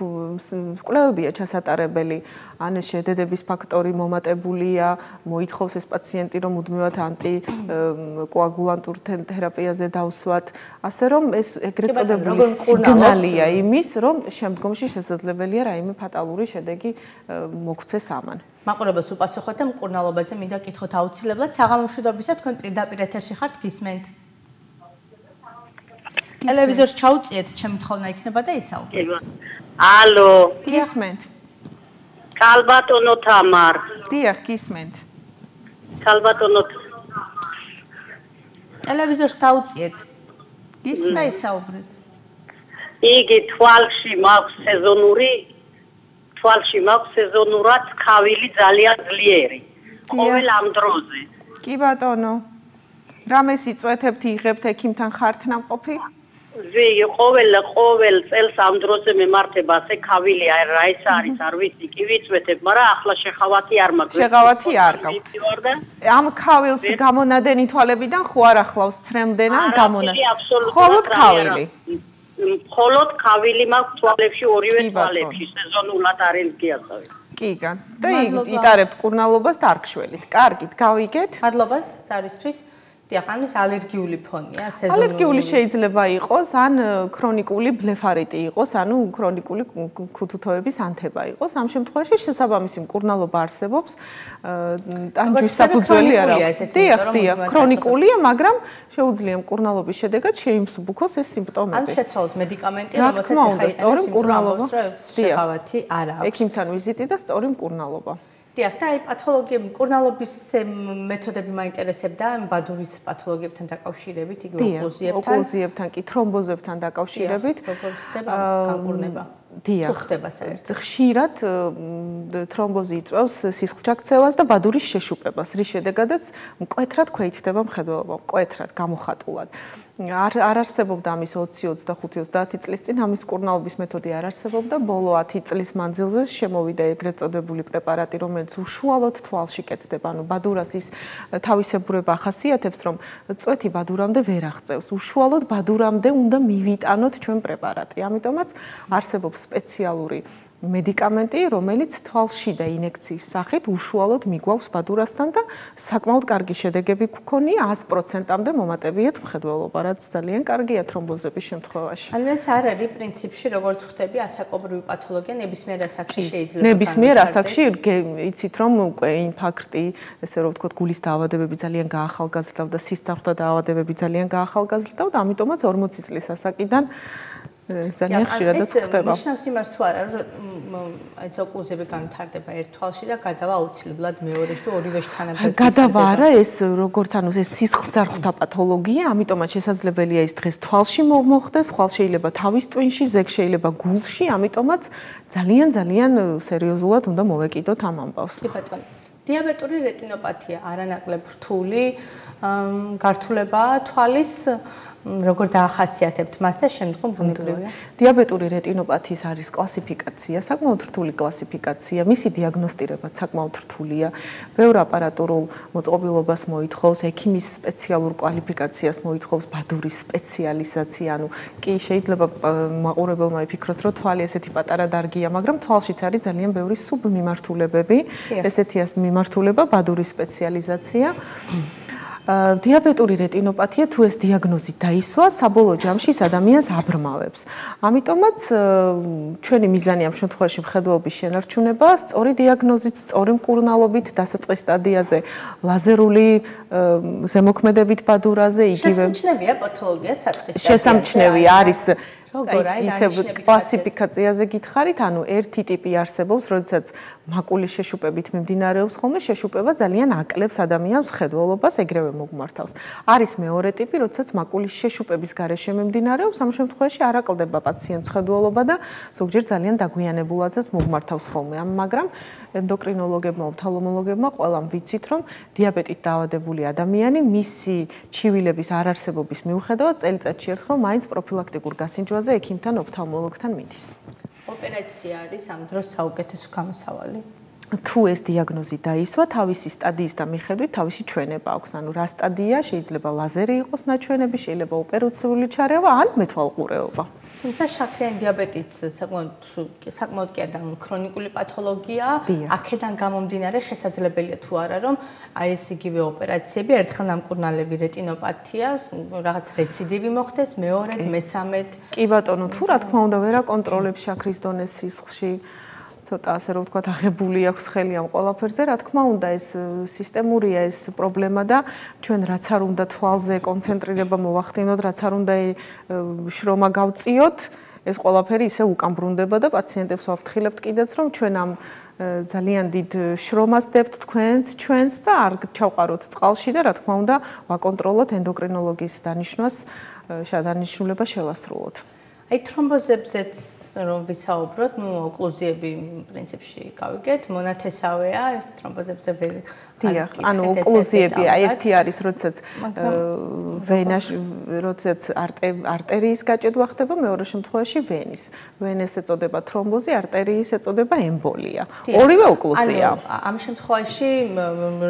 კვლევებია ჩასატარებელი, ან შედედების ფაქტორი მომატებულია, მოითხოვს ეს პაციენტი რომ მუდმივად ანტი კოაგულანტურ თე- თერაპიაზე დავსვათ, ასე რომ ეს ეგრეთ წოდებული სიგნალია იმის, რომ შემდგომში შესაძლებელია რაიმე ფატალური შედეგი ე, მოგვცეს ამან. მაყურებელს უპასუხოთ და მკურნალობაზე მინდა კითხოთ აუცილებლად საღამო მშვიდობისა თქვენ პირდაპირ ეთერში ხართ გისმენთ. ტელევიზორს ჩაუწიეთ ჩემი თხოვნა იქნება და ისაუბრეთ. ალო, გისმენთ? კალბატონო თამარ, დიახ, გისმენთ. კალბატონო ტელევიზორს დაუწიეთ. გისმენთ? და ისაუბრეთ. იგი თვალში მაქვს სეზონური თვალში მაქვს სეზონურად ხავილი ძალიან ძლიერი. ყოველ ამ დროზე. კი ბატონო. რამეს იწვეთებთ, იღებთ ექიმთან ხართ ნამყოფი? ვი ყოველ ყოველ წელს ამ დროზე მემართება ასე ხავილი არ რა ეს არის არ ვიცი კი ვიცვეთებ მაგრამ ახლა შეხავათი არ მაქვს შეღავათი არ გაქვთ. და ამ ქავილს გამონადენი თვალებიდან ხო არ ახლავს ცრემდენა გამონადენი? აბსოლუტურად მხოლოდ ქავილი. ხავილი მაქვს თვალებში ორივე თვალებში სეზონულად არის გიასავი კიგან. და იტარებთ კურნალობას დარგშველით. კარგით, გავიგეთ. მადლობა ზარისთვის დიახ ანუ ეს ალერგიული ფონია სეზონური ალერგიული შეიძლება იყოს, ან ქრონიკული ბლეფარიტი იყოს, ანუ ქრონიკული კუ- ქუთუთოების ანთება იყოს. ამ შემთხვევაში შესაბამისი მკურნალობა არსებობს. ე, ტანჯვის საფუძველი არ აქვს. დიახ, დიახ, ქრონიკულია, მაგრამ შეუძლია მკურნალობის შედეგად შეიმსუბუქოს ეს სიმპტომები. ან შეცვალოს რა რომელსაც ეხა სწორი მკურნალობა. დიახ. შეღავათი არ აქვს ექიმთან ვიზიტი და სწორი მკურნალობა. დიახ, და აი პათოლოგიები, მკურნალობის ემ, მეთოდები მაინტერესებდა ამ ბადურის პათოლოგიებთან დაკავშირებით, იგივე დიახ, ოკლუზიებთან. ოკლუზიებთან კი თრომბოზებთან დაკავშირებით. როგორ ხდება აა, განკურნება? დიახ. თუ ხდება საერთოდ. ხშირად თრომბოზი იწვევს სისხლჩაქცევას და ბადურის შეშუპებას, რის შედეგადაც მკვეთრად ქვეითდება მხედველობა, მკვეთრად, გამოხატულად. არ არ არსებობდა ამის 20, 25, 30 წლის წინ ამის კურნალობის მეთოდი არ არსებობდა. ბოლო 10 წლის მანძილზე შემოვიდა ეგრეთ წოდებული პრეპარატი, რომელიც უშუალოდ თვალში კეთდება. ანუ ბადურას ის თავისებურება ახასიათებს, რომ წვეთი ბადურამდე ვერ აღწევს. უშუალოდ ბადურამდე უნდა მივიტანოთ ჩვენ პრეპარატი. ამიტომაც არსებობს სპეციალური მედიკამენტი, რომელიც თვალში და ინექციის სახით უშუალოდ მიგვავს ბადურასთან და საკმაოდ კარგი შედეგები გქონია 100%-მდე მომატებიათ მხედველობა, რაც ძალიან კარგია თრომბოზების შემთხვევაში. ალმენს არ არის პრინციპში, როგორც ხვდები, ასაკობრივი პათოლოგია ნებისმიერ ასაკში შეიძლება. ნებისმიერ ასაკში იცით რომ უკვე ინფარქტი, ესე რომ ვთქვათ, გულის დაავადებები ძალიან გაახალგაზრდა და სისწავთა დაავადებები ძალიან გაახალგაზრდა და ამიტომაც 40 წლის ასაკიდან ძალიან ხშირად ეს ხდება. ნიშნავს იმას თუ არა რომ აი ეს ოკლუზები განვითარდება ერთ თვალში და გადავა აუცილებლად მეორეში თუ ორივეში თანაბრად გადავა არა ეს როგორც ანუ ეს სისხლძარღვთა პათოლოგია, ამიტომაც შესაძლებელია ის დღეს თვალში მო- მოხდეს, ხვალ შეიძლება თავის წვინში, ზეგ შეიძლება გულში, ამიტომაც ძალიან ძალიან სერიოზულად უნდა მოვეკიდოთ ამ ამბავს. კი ბატონო. დიაბეტური რეტინოპათია არანაკლებ რთული გართულებაა თვალის როგორ დაახასიათებთ მას და შემდგომ ბუნებრივია. დიაბეტური რეტინოპათიის არის კლასიფიკაცია, საკმაოდ რთული კლასიფიკაცია, მისი დიაგნოსტირება საკმაოდ რთულია. ბევრ აპარატურულ მოწყობილობას მოითხოვს, ექიმის სპეციალურ კვალიფიკაციას მოითხოვს, ბადურის სპეციალიზაცია, ანუ კი შეიძლება მაყურებელმა იფიქროს, რომ თვალი ესეთი პატარა დარგია, მაგრამ თვალშიც არის ძალიან ბევრი სუბმიმართულებები. ესეთია მიმართულება ბადურის სპეციალიზაცია. დიაბეტური რეტინოპათია თუ ეს დიაგნოზი დაისვა, საბოლოო ჯამში ის ადამიანს აბრმავებს. ამიტომაც ჩვენი მიზანი ამ შემთხვევაში მხედველობის შენარჩუნება, სწორი დიაგნოზით, სწორი მკურნალობით დასაწყის სტადიაზე, ლაზერული ზემოქმედებით ბადურაზე, იგივე შესამჩნევია პათოლოგია საწყის შესამჩნევი არის როგორ აი ისე დანიშნებით კლასიფიკაციაზე გითხარით, ანუ ერთი ტიპი არსებობს, როდესაც მაკულის შეშუპებით მიმდინარეობს ხოლმე, შეშუპება ძალიან აკლებს ადამიანს ხედველობას, ეგრევე მოგმართავს. არის მეორე ტიპი, როდესაც მაკულის შეშუპების გარეშე მიმდინარეობს, ამ შემთხვევაში არ აკლდება პაციენტს ხედველობა და ზოგჯერ ძალიან დაგვიანებულადაც მოგმართავს ხოლმე. ამ მაგრამ ენდოკრინოლოგებმა, ოფთალმოლოგებმა ყველამ ვიცით, რომ დიაბეტით დაავადებული ადამიანი მისი ჩივილების არარსებობის მიუხედავად წელიწადში ერთხელ მაინც პროფილაქტიკურ გასინჯვაზე ექიმთან, ოფთალმოლოგთან მიდის. ოპერაცია არის ამ დროს საუკეთესო გამოსავალი. თუ ეს დიაგნოზი დაისვა, თავისი სტადიის და მიხედვით თავისი ჩვენება აქვს. ანუ რა სტადია შეიძლება ლაზერი იყოს ნაჩვენები, შეიძლება ოპერაციული ჩარევა ან მეთვალყურეობა. თუმცა შაქრიანი დიაბეტიც საკმაოდ საკმაოდ კი არა ქრონიკული პათოლოგია. აქედან გამომდინარე შესაძლებელია თუ არა რომ აი ეს იგივე ოპერაციები ერთხელ ნამკურნალები რეტინოპათია რაღაც რეციდივი მოხდეს მეორედ, მესამედ. კი ბატონო, თუ რა თქმა უნდა ვერა კონტროლებს შაქრის დონეს სისხლში. ცოტა ასე რომ ვთქვა, აღებული აქვს ხელი ამ ყველაფერზე. რა თქმა უნდა, ეს სისტემურია ეს პრობლემა და ჩვენ რაც არ უნდა თვალზე კონცენტრირება მოვახდინოთ, რაც არ უნდა შრომა გავწიოთ, ეს ყველაფერი ისე უკან ბრუნდება და პაციენტებს ვაფრთხილებთ კიდეც, რომ ჩვენ ამ ძალიან დიდ შრომას დებთ თქვენს, ჩვენს და არ ჩავყაროთ წყალში და რა თქმა უნდა, ვაკონტროლოთ ენდოკრინოლოგიის დანიშნვას, შადანიშნულება შევასრულოთ. აი თრომბოზებზეც რომ ვისაუბროთ, ну ოკლუზიები პრინციპში გავიგეთ, მონათესავეა ეს თრომბოზებზე ვერ დიახ, ანუ ოკლუზიები, აი ერთი არის, როდესაც ვენაში, როდესაც არტერიის გაჭედვა ხდება, მეორე შემთხვევაში ვენის. ვენეს ეწოდება თრომბოზი, არტერიის ეწოდება ემბოლია. ორივე ოკლუზია. ანუ ამ შემთხვევაში,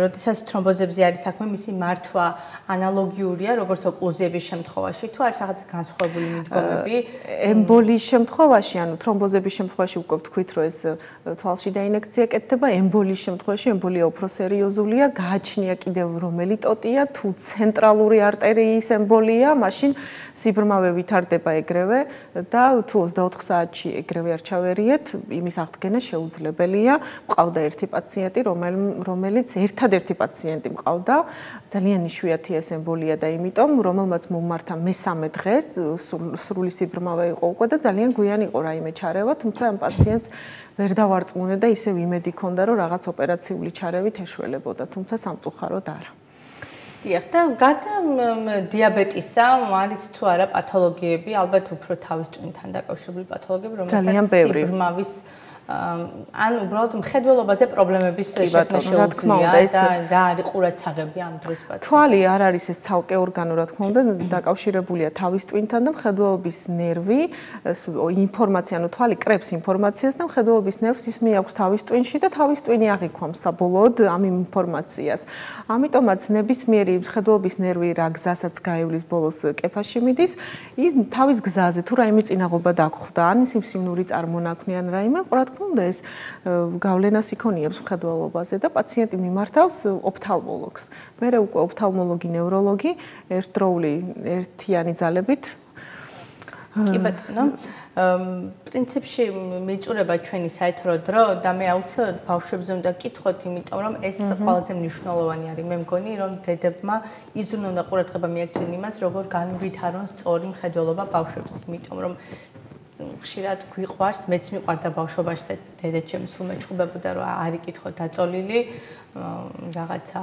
როდესაც თრომბოზებზე არის საქმე, მისი მართვა ანალოგიურია, როგორც ოკლუზიების შემთხვევაში, თუ არის რაღაც განსხვავებული მიდგომები? ემბოლიის შემთხვევაში, ანუ თრომბოზების შემთხვევაში უკვე ვთქვით, რომ ეს თვალში დაინექცია კეთდება, ემბოლიის შემთხვევაში ემბოლია უფრო სერიოზულია, გააჩნია კიდევ რომელი ტოტია, თუ ცენტრალური არტერიის ემბოლია, მაშინ სიბრმავე ვითარდება ეგრევე და თუ 24 საათში ეგრევე არ ჩავერიეთ, იმის აღდგენა შეუძლებელია. მყავდა ერთი პაციენტი, რომელიც ერთადერთი პაციენტი მყავდა, ძალიან იშვიათია ეს ემბოლია და იმიტომ, რომელმაც მომმართა მესამე დღეს სრული სიბრმავე იყო უკვე და ძალიან გვიან იყო რაიმე ჩარევა, თუმცა ამ პაციენტს ვერ დავარწმუნე და ისევ იმედი ქონდა, რომ რაღაც ოპერაციული ჩარევით ეშველებოდა, თუმცა სამწუხაროდ არა. დიახ და გარდა დიაბეტისა, არის თუ არა პათოლოგიები, ალბათ უფრო თავის ტვინთან დაკავშირებული პათოლოგიები, რომელსაც სიბრმავის ან უბრალოდ მხედველობაზე პრობლემების შექმნა შეუძლია და რა არის ყურაცაღები ამ დროს პაციენტს. თვალი არ არის ეს ცალკე ორგანო, რა თქმა უნდა, დაკავშირებულია თავის ტვინთან და მხედველობის ნერვი, ინფორმაცია, ანუ თვალი კრებს ინფორმაციას და მხედველობის ნერვს ის მიაქვს თავის ტვინში და თავის ტვინი აღიქვამს საბოლოოდ ამ ინფორმაციას. ამიტომაც ნებისმიერი მხედველობის ნერვი რა გზასაც გაივლის ბოლოს კეფაში მიდის, ის თავის გზაზე თუ რაიმე წინაღობა დაგხვდა, ან სიმსივნური წარმონაქმნი ან რაიმე, ყურადღება თქმა უნდა ეს გავლენას იქონიებს მხედველობაზე და პაციენტი მიმართავს ოფთალმოლოგს. მე უკვე ოფთალმოლოგი, ნევროლოგი ერთდროული ერთიანი ძალებით კი ბატონო. პრინციპში მიწურება ჩვენი საერთო დრო და მე აუცილებლად ბავშვებზე უნდა კითხოთ, იმიტომ რომ ეს ყველაზე მნიშვნელოვანი არის. მე მგონი რომ დედებმა იზრუნონ და ყურადღება მიაქცენ იმას, როგორ განვითარონ სწორი მხედველობა ბავშვებს, იმიტომ რომ ხშირად გვიყვარს, მეც მიყვარდა ბავშვობაში და დედაჩემ სულ მეჩხუბებოდა რომ არ იკითხო დაწოლილი რაღაცა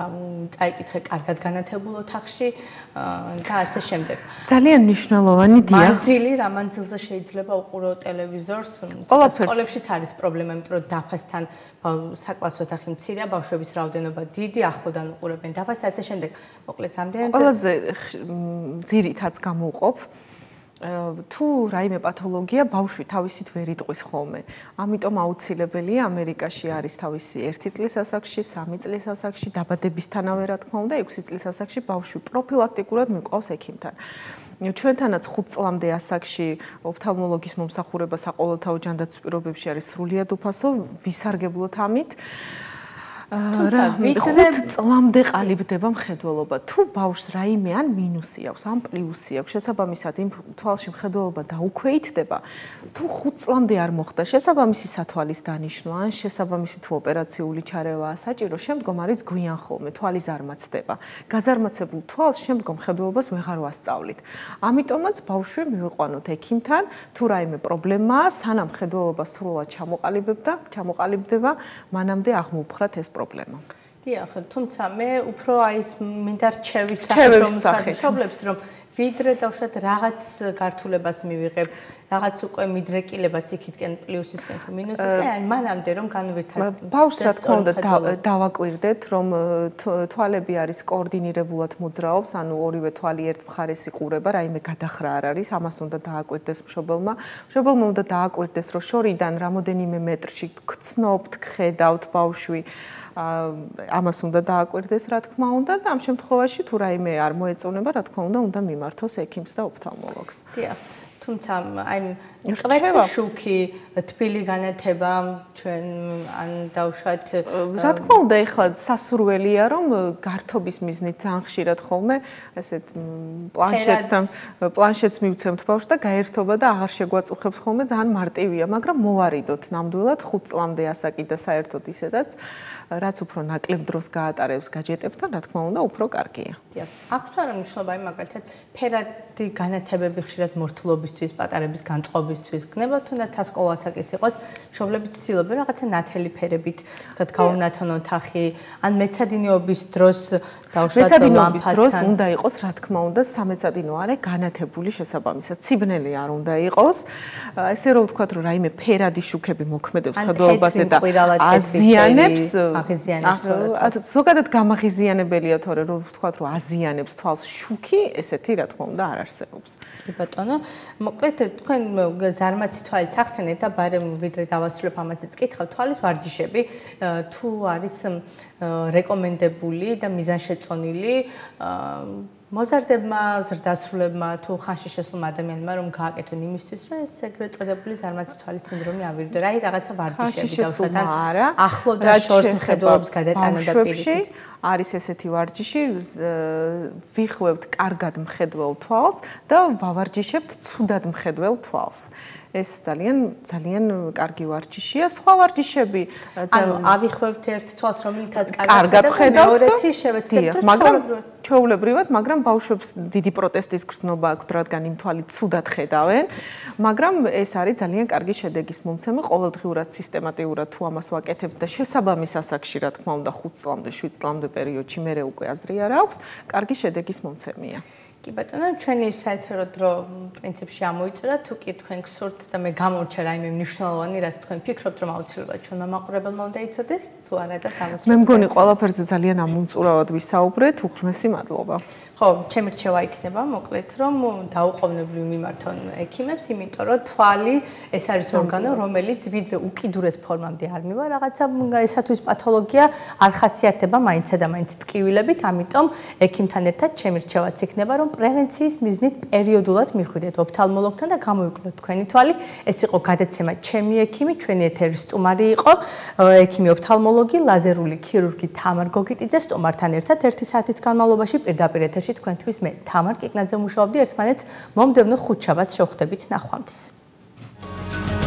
წაიკითხე კარგად განათებულ ოთახში და ასე შემდეგ. ძალიან მნიშვნელოვანი დია. მანძილი რა მანძილზე შეიძლება უყურო ტელევიზორს? სკოლებშიც არის პრობლემა, იმიტომ რომ დაფასთან საკლასო ოთახი მცირეა, ბავშვების რაოდენობა დიდი, ახლოდან უყურებენ დაფასთან და ასე შემდეგ. მოკლედ რამდენად ყველაზე ძირითაც გამოვყოფ თუ რაიმე პათოლოგია ბავშვი თავისით ვერ იტყვის ხოლმე. ამიტომ აუცილებელია ამერიკაში არის თავისი 1 წლის ასაკში, 3 წლის ასაკში, დაბადებისთანავე რა თქმა უნდა, 6 წლის ასაკში ბავშვი პროფილაქტიკურად მიყვავს ექიმთან. ჩვენთანაც 5 წლამდე ასაკში ოფთალმოლოგის მომსახურება საყოველთაო ჯანდაცვის პირობებში არის სრულიად უფასო, ვისარგებლოთ ამით. თუმცა ვიდრე წლამდე ყალიბდება მხედველობა. თუ ბავშვს რაიმე ან მინუსი აქვს, ან პლუსი აქვს, შესაბამისად იმ თვალში მხედველობა დაუქვეითდება, თუ 5 წლამდე არ მოხდა შესაბამისი სათვალის დანიშნვა, ან შესაბამისი თუ ოპერაციული ჩარევაა საჭირო, შემდგომ არის გვიან ხოლმე თვალი ზარმაცდება. გაზარმაცებულ თვალს შემდგომ მხედველობას ვეღარ ვასწავლით. ამიტომაც ბავშვი მივიყვანოთ ექიმთან, თუ რაიმე პრობლემაა, სანამ მხედველობა სრულად ჩამოყალიბებდა, ჩამოყალიბდება, მანამდე აღმოფხრათ ეს პრობლემა. პრობლემა. დიახ, თუმცა მე უფრო აი ეს მინდა რჩევის სახით რომ მშობლებს რომ ვიდრე დავშოთ რაღაც გართულებას მივიღებ, რაღაც უკვე მიდრეკილებას იქითკენ პლუსისკენ თუ მინუსისკენ, აი მანამდე რომ განვითარდეს. ბავშვს რა თქმა უნდა დავაკვირდეთ, რომ თვალები არის კოორდინირებულად მოძრაობს, ანუ ორივე თვალი ერთ მხარეს იყურება, რაიმე გადახრა არ არის, ამას უნდა დააკვირდეს მშობელმა. მშობელმა უნდა დააკვირდეს, რომ შორიდან რამოდენიმე მეტრში გწნობთ, ხედავთ ბავშვი ამას უნდა დააკვირდეს რა თქმა უნდა და ამ შემთხვევაში თუ რაიმე არ მოეწონება რა თქმა უნდა უნდა მიმართოს ექიმს და ოფთალმოლოგს. დიახ. თუმცა აი ყვეთი შუქი თბილი განათება ჩვენ ან დავშვათ რა თქმა უნდა ეხლა სასურველია რომ გართობის მიზნით ძალიან ხშირად ხოლმე ესეთ პლანშეტთან პლანშეტს მივცემთ ბავშვს და გაერთობა და აღარ შეგვაწუხებს ხოლმე ძალიან მარტივია მაგრამ მოვარიდოთ ნამდვილად 5 წლამდე ასაკი და საერთოდ ისედაც რაც უფრო ნაკლებ დროს გაატარებს გაჯეტებთან, რა თქმა უნდა, უფრო კარგია. აქვს თუ არა მნიშვნელობა იმ მაგალითად ფერადი განათებები ხშირად მორთულობისთვის, პატარების განწყობისთვის გნება თუნდაც სასკოლო ასაკის იყოს, მშობლები ცდილობენ რაღაცა ნათელი ფერებით, თქვა გაუნათონ ოთახი, ან მეცადინეობის დროს დავშვათ ლამპასთან. დროს უნდა იყოს, რა თქმა უნდა, სამეცადინო არე განათებული შესაბამისად. ციბნელი არ უნდა იყოს. ესე რომ ვთქვა, რომ რაიმე ფერადი შუქები მოქმედებს ხდობაზე და აზიანებს აღიზიანებს თორე. ზოგადად გამაღიზიანებელია თორე რომ ვთქვათ რომ აზიანებს თვალს შუქი, ესეთი რა თქმა უნდა არ არსებობს. კი ბატონო, მოკლედ თქვენ ზარმაცი თვალის ახსენეთ და ბარემ ვიდრე დავასრულებ ამაზეც კითხავ თვალის ვარჯიშები თუ არის რეკომენდებული და მიზანშეწონილი მოზარდებმა, ზრდასრულებმა თუ ხანში შესულმა ადამიანებმა რომ გააკეთონ იმისთვის, რომ ეს ეგრეთ წოდებული ზარმაცი თვალის სინდრომი ავირდო. რაი რაღაცა ვარჯიშები დავშვათ არა. ახლო და შორს მხედველობს გადატანა და პირიქით. არის ესეთი ვარჯიში, ვიხვევთ კარგად მხედველ თვალს და ვავარჯიშებთ ცუდად მხედველ თვალს. ეს ძალიან ძალიან კარგი ვარჯიშია. სხვა ვარჯიშები ძალიან ავიხვევთ ერთ თვალს, რომელთაც კარგად ხედავთ და მეორეთი შევეცდებთ, მაგრამ ჩაულებრივად, მაგრამ ბავშვებს დიდი პროტესტის გრძნობა აქვთ, რადგან იმ თვალი ცუდად ხედავენ, მაგრამ ეს არის ძალიან კარგი შედეგის მომცემი ყოველდღიურად სისტემატიურად თუ ამას ვაკეთებთ და შესაბამის ასაკში, რა თქმა უნდა, 5 წლამდე, 7 წლამდე პერიოდში მე უკვე აზრი არ აქვს, კარგი შედეგის მომცემია. კი ბატონო, ჩვენი საერთო დრო პრინციპში ამოიწურა, თუ კი თქვენ გსურთ და მე გამორჩა რაიმე მნიშვნელოვანი, რაც თქვენ ფიქრობთ, რომ აუცილებლად ჩვენმა მაყურებელმა უნდა იცოდეს, თუ არა და გამოსულა. მე მგონი ყველაფერზე ძალიან ამუნწურავად ვისაუბრეთ, უხრმესი მადლობა. ხო, ჩემი რჩევა იქნება, მოკლედ, რომ დაუყოვნებლივ მიმართონ ექიმებს, იმიტომ რომ თვალი ეს არის ორგანო, რომელიც ვიდრე უკიდურეს ფორმამდე არ მივა, რაღაცა ესათვის პათოლოგია არ ხასიათდება მაინცა და მაინც ტკივილებით, ამიტომ ექიმთან ერთად ჩემი რჩევაც იქნება, რომ პრევენციის მიზნით პერიოდულად მიხვიდეთ ოფთალმოლოგთან და გამოიკვლიოთ თქვენი თვალი. ეს იყო გადაცემა ჩემი ექიმი, ჩვენი ეთერი სტუმარი იყო ექიმი ოფთალმოლოგი, ლაზერული ქირურგი თამარ გოგიტიძე სტუმართან ერთად 1 საათის განმავლობაში პირდაპირ ეთერში სტუდიაში თქვენთვის მე თამარ კიკნაძე მუშაობდი ერთმანეთს მომდევნო ხუთშაბათს შევხვდებით ნახვამდის. Thank you.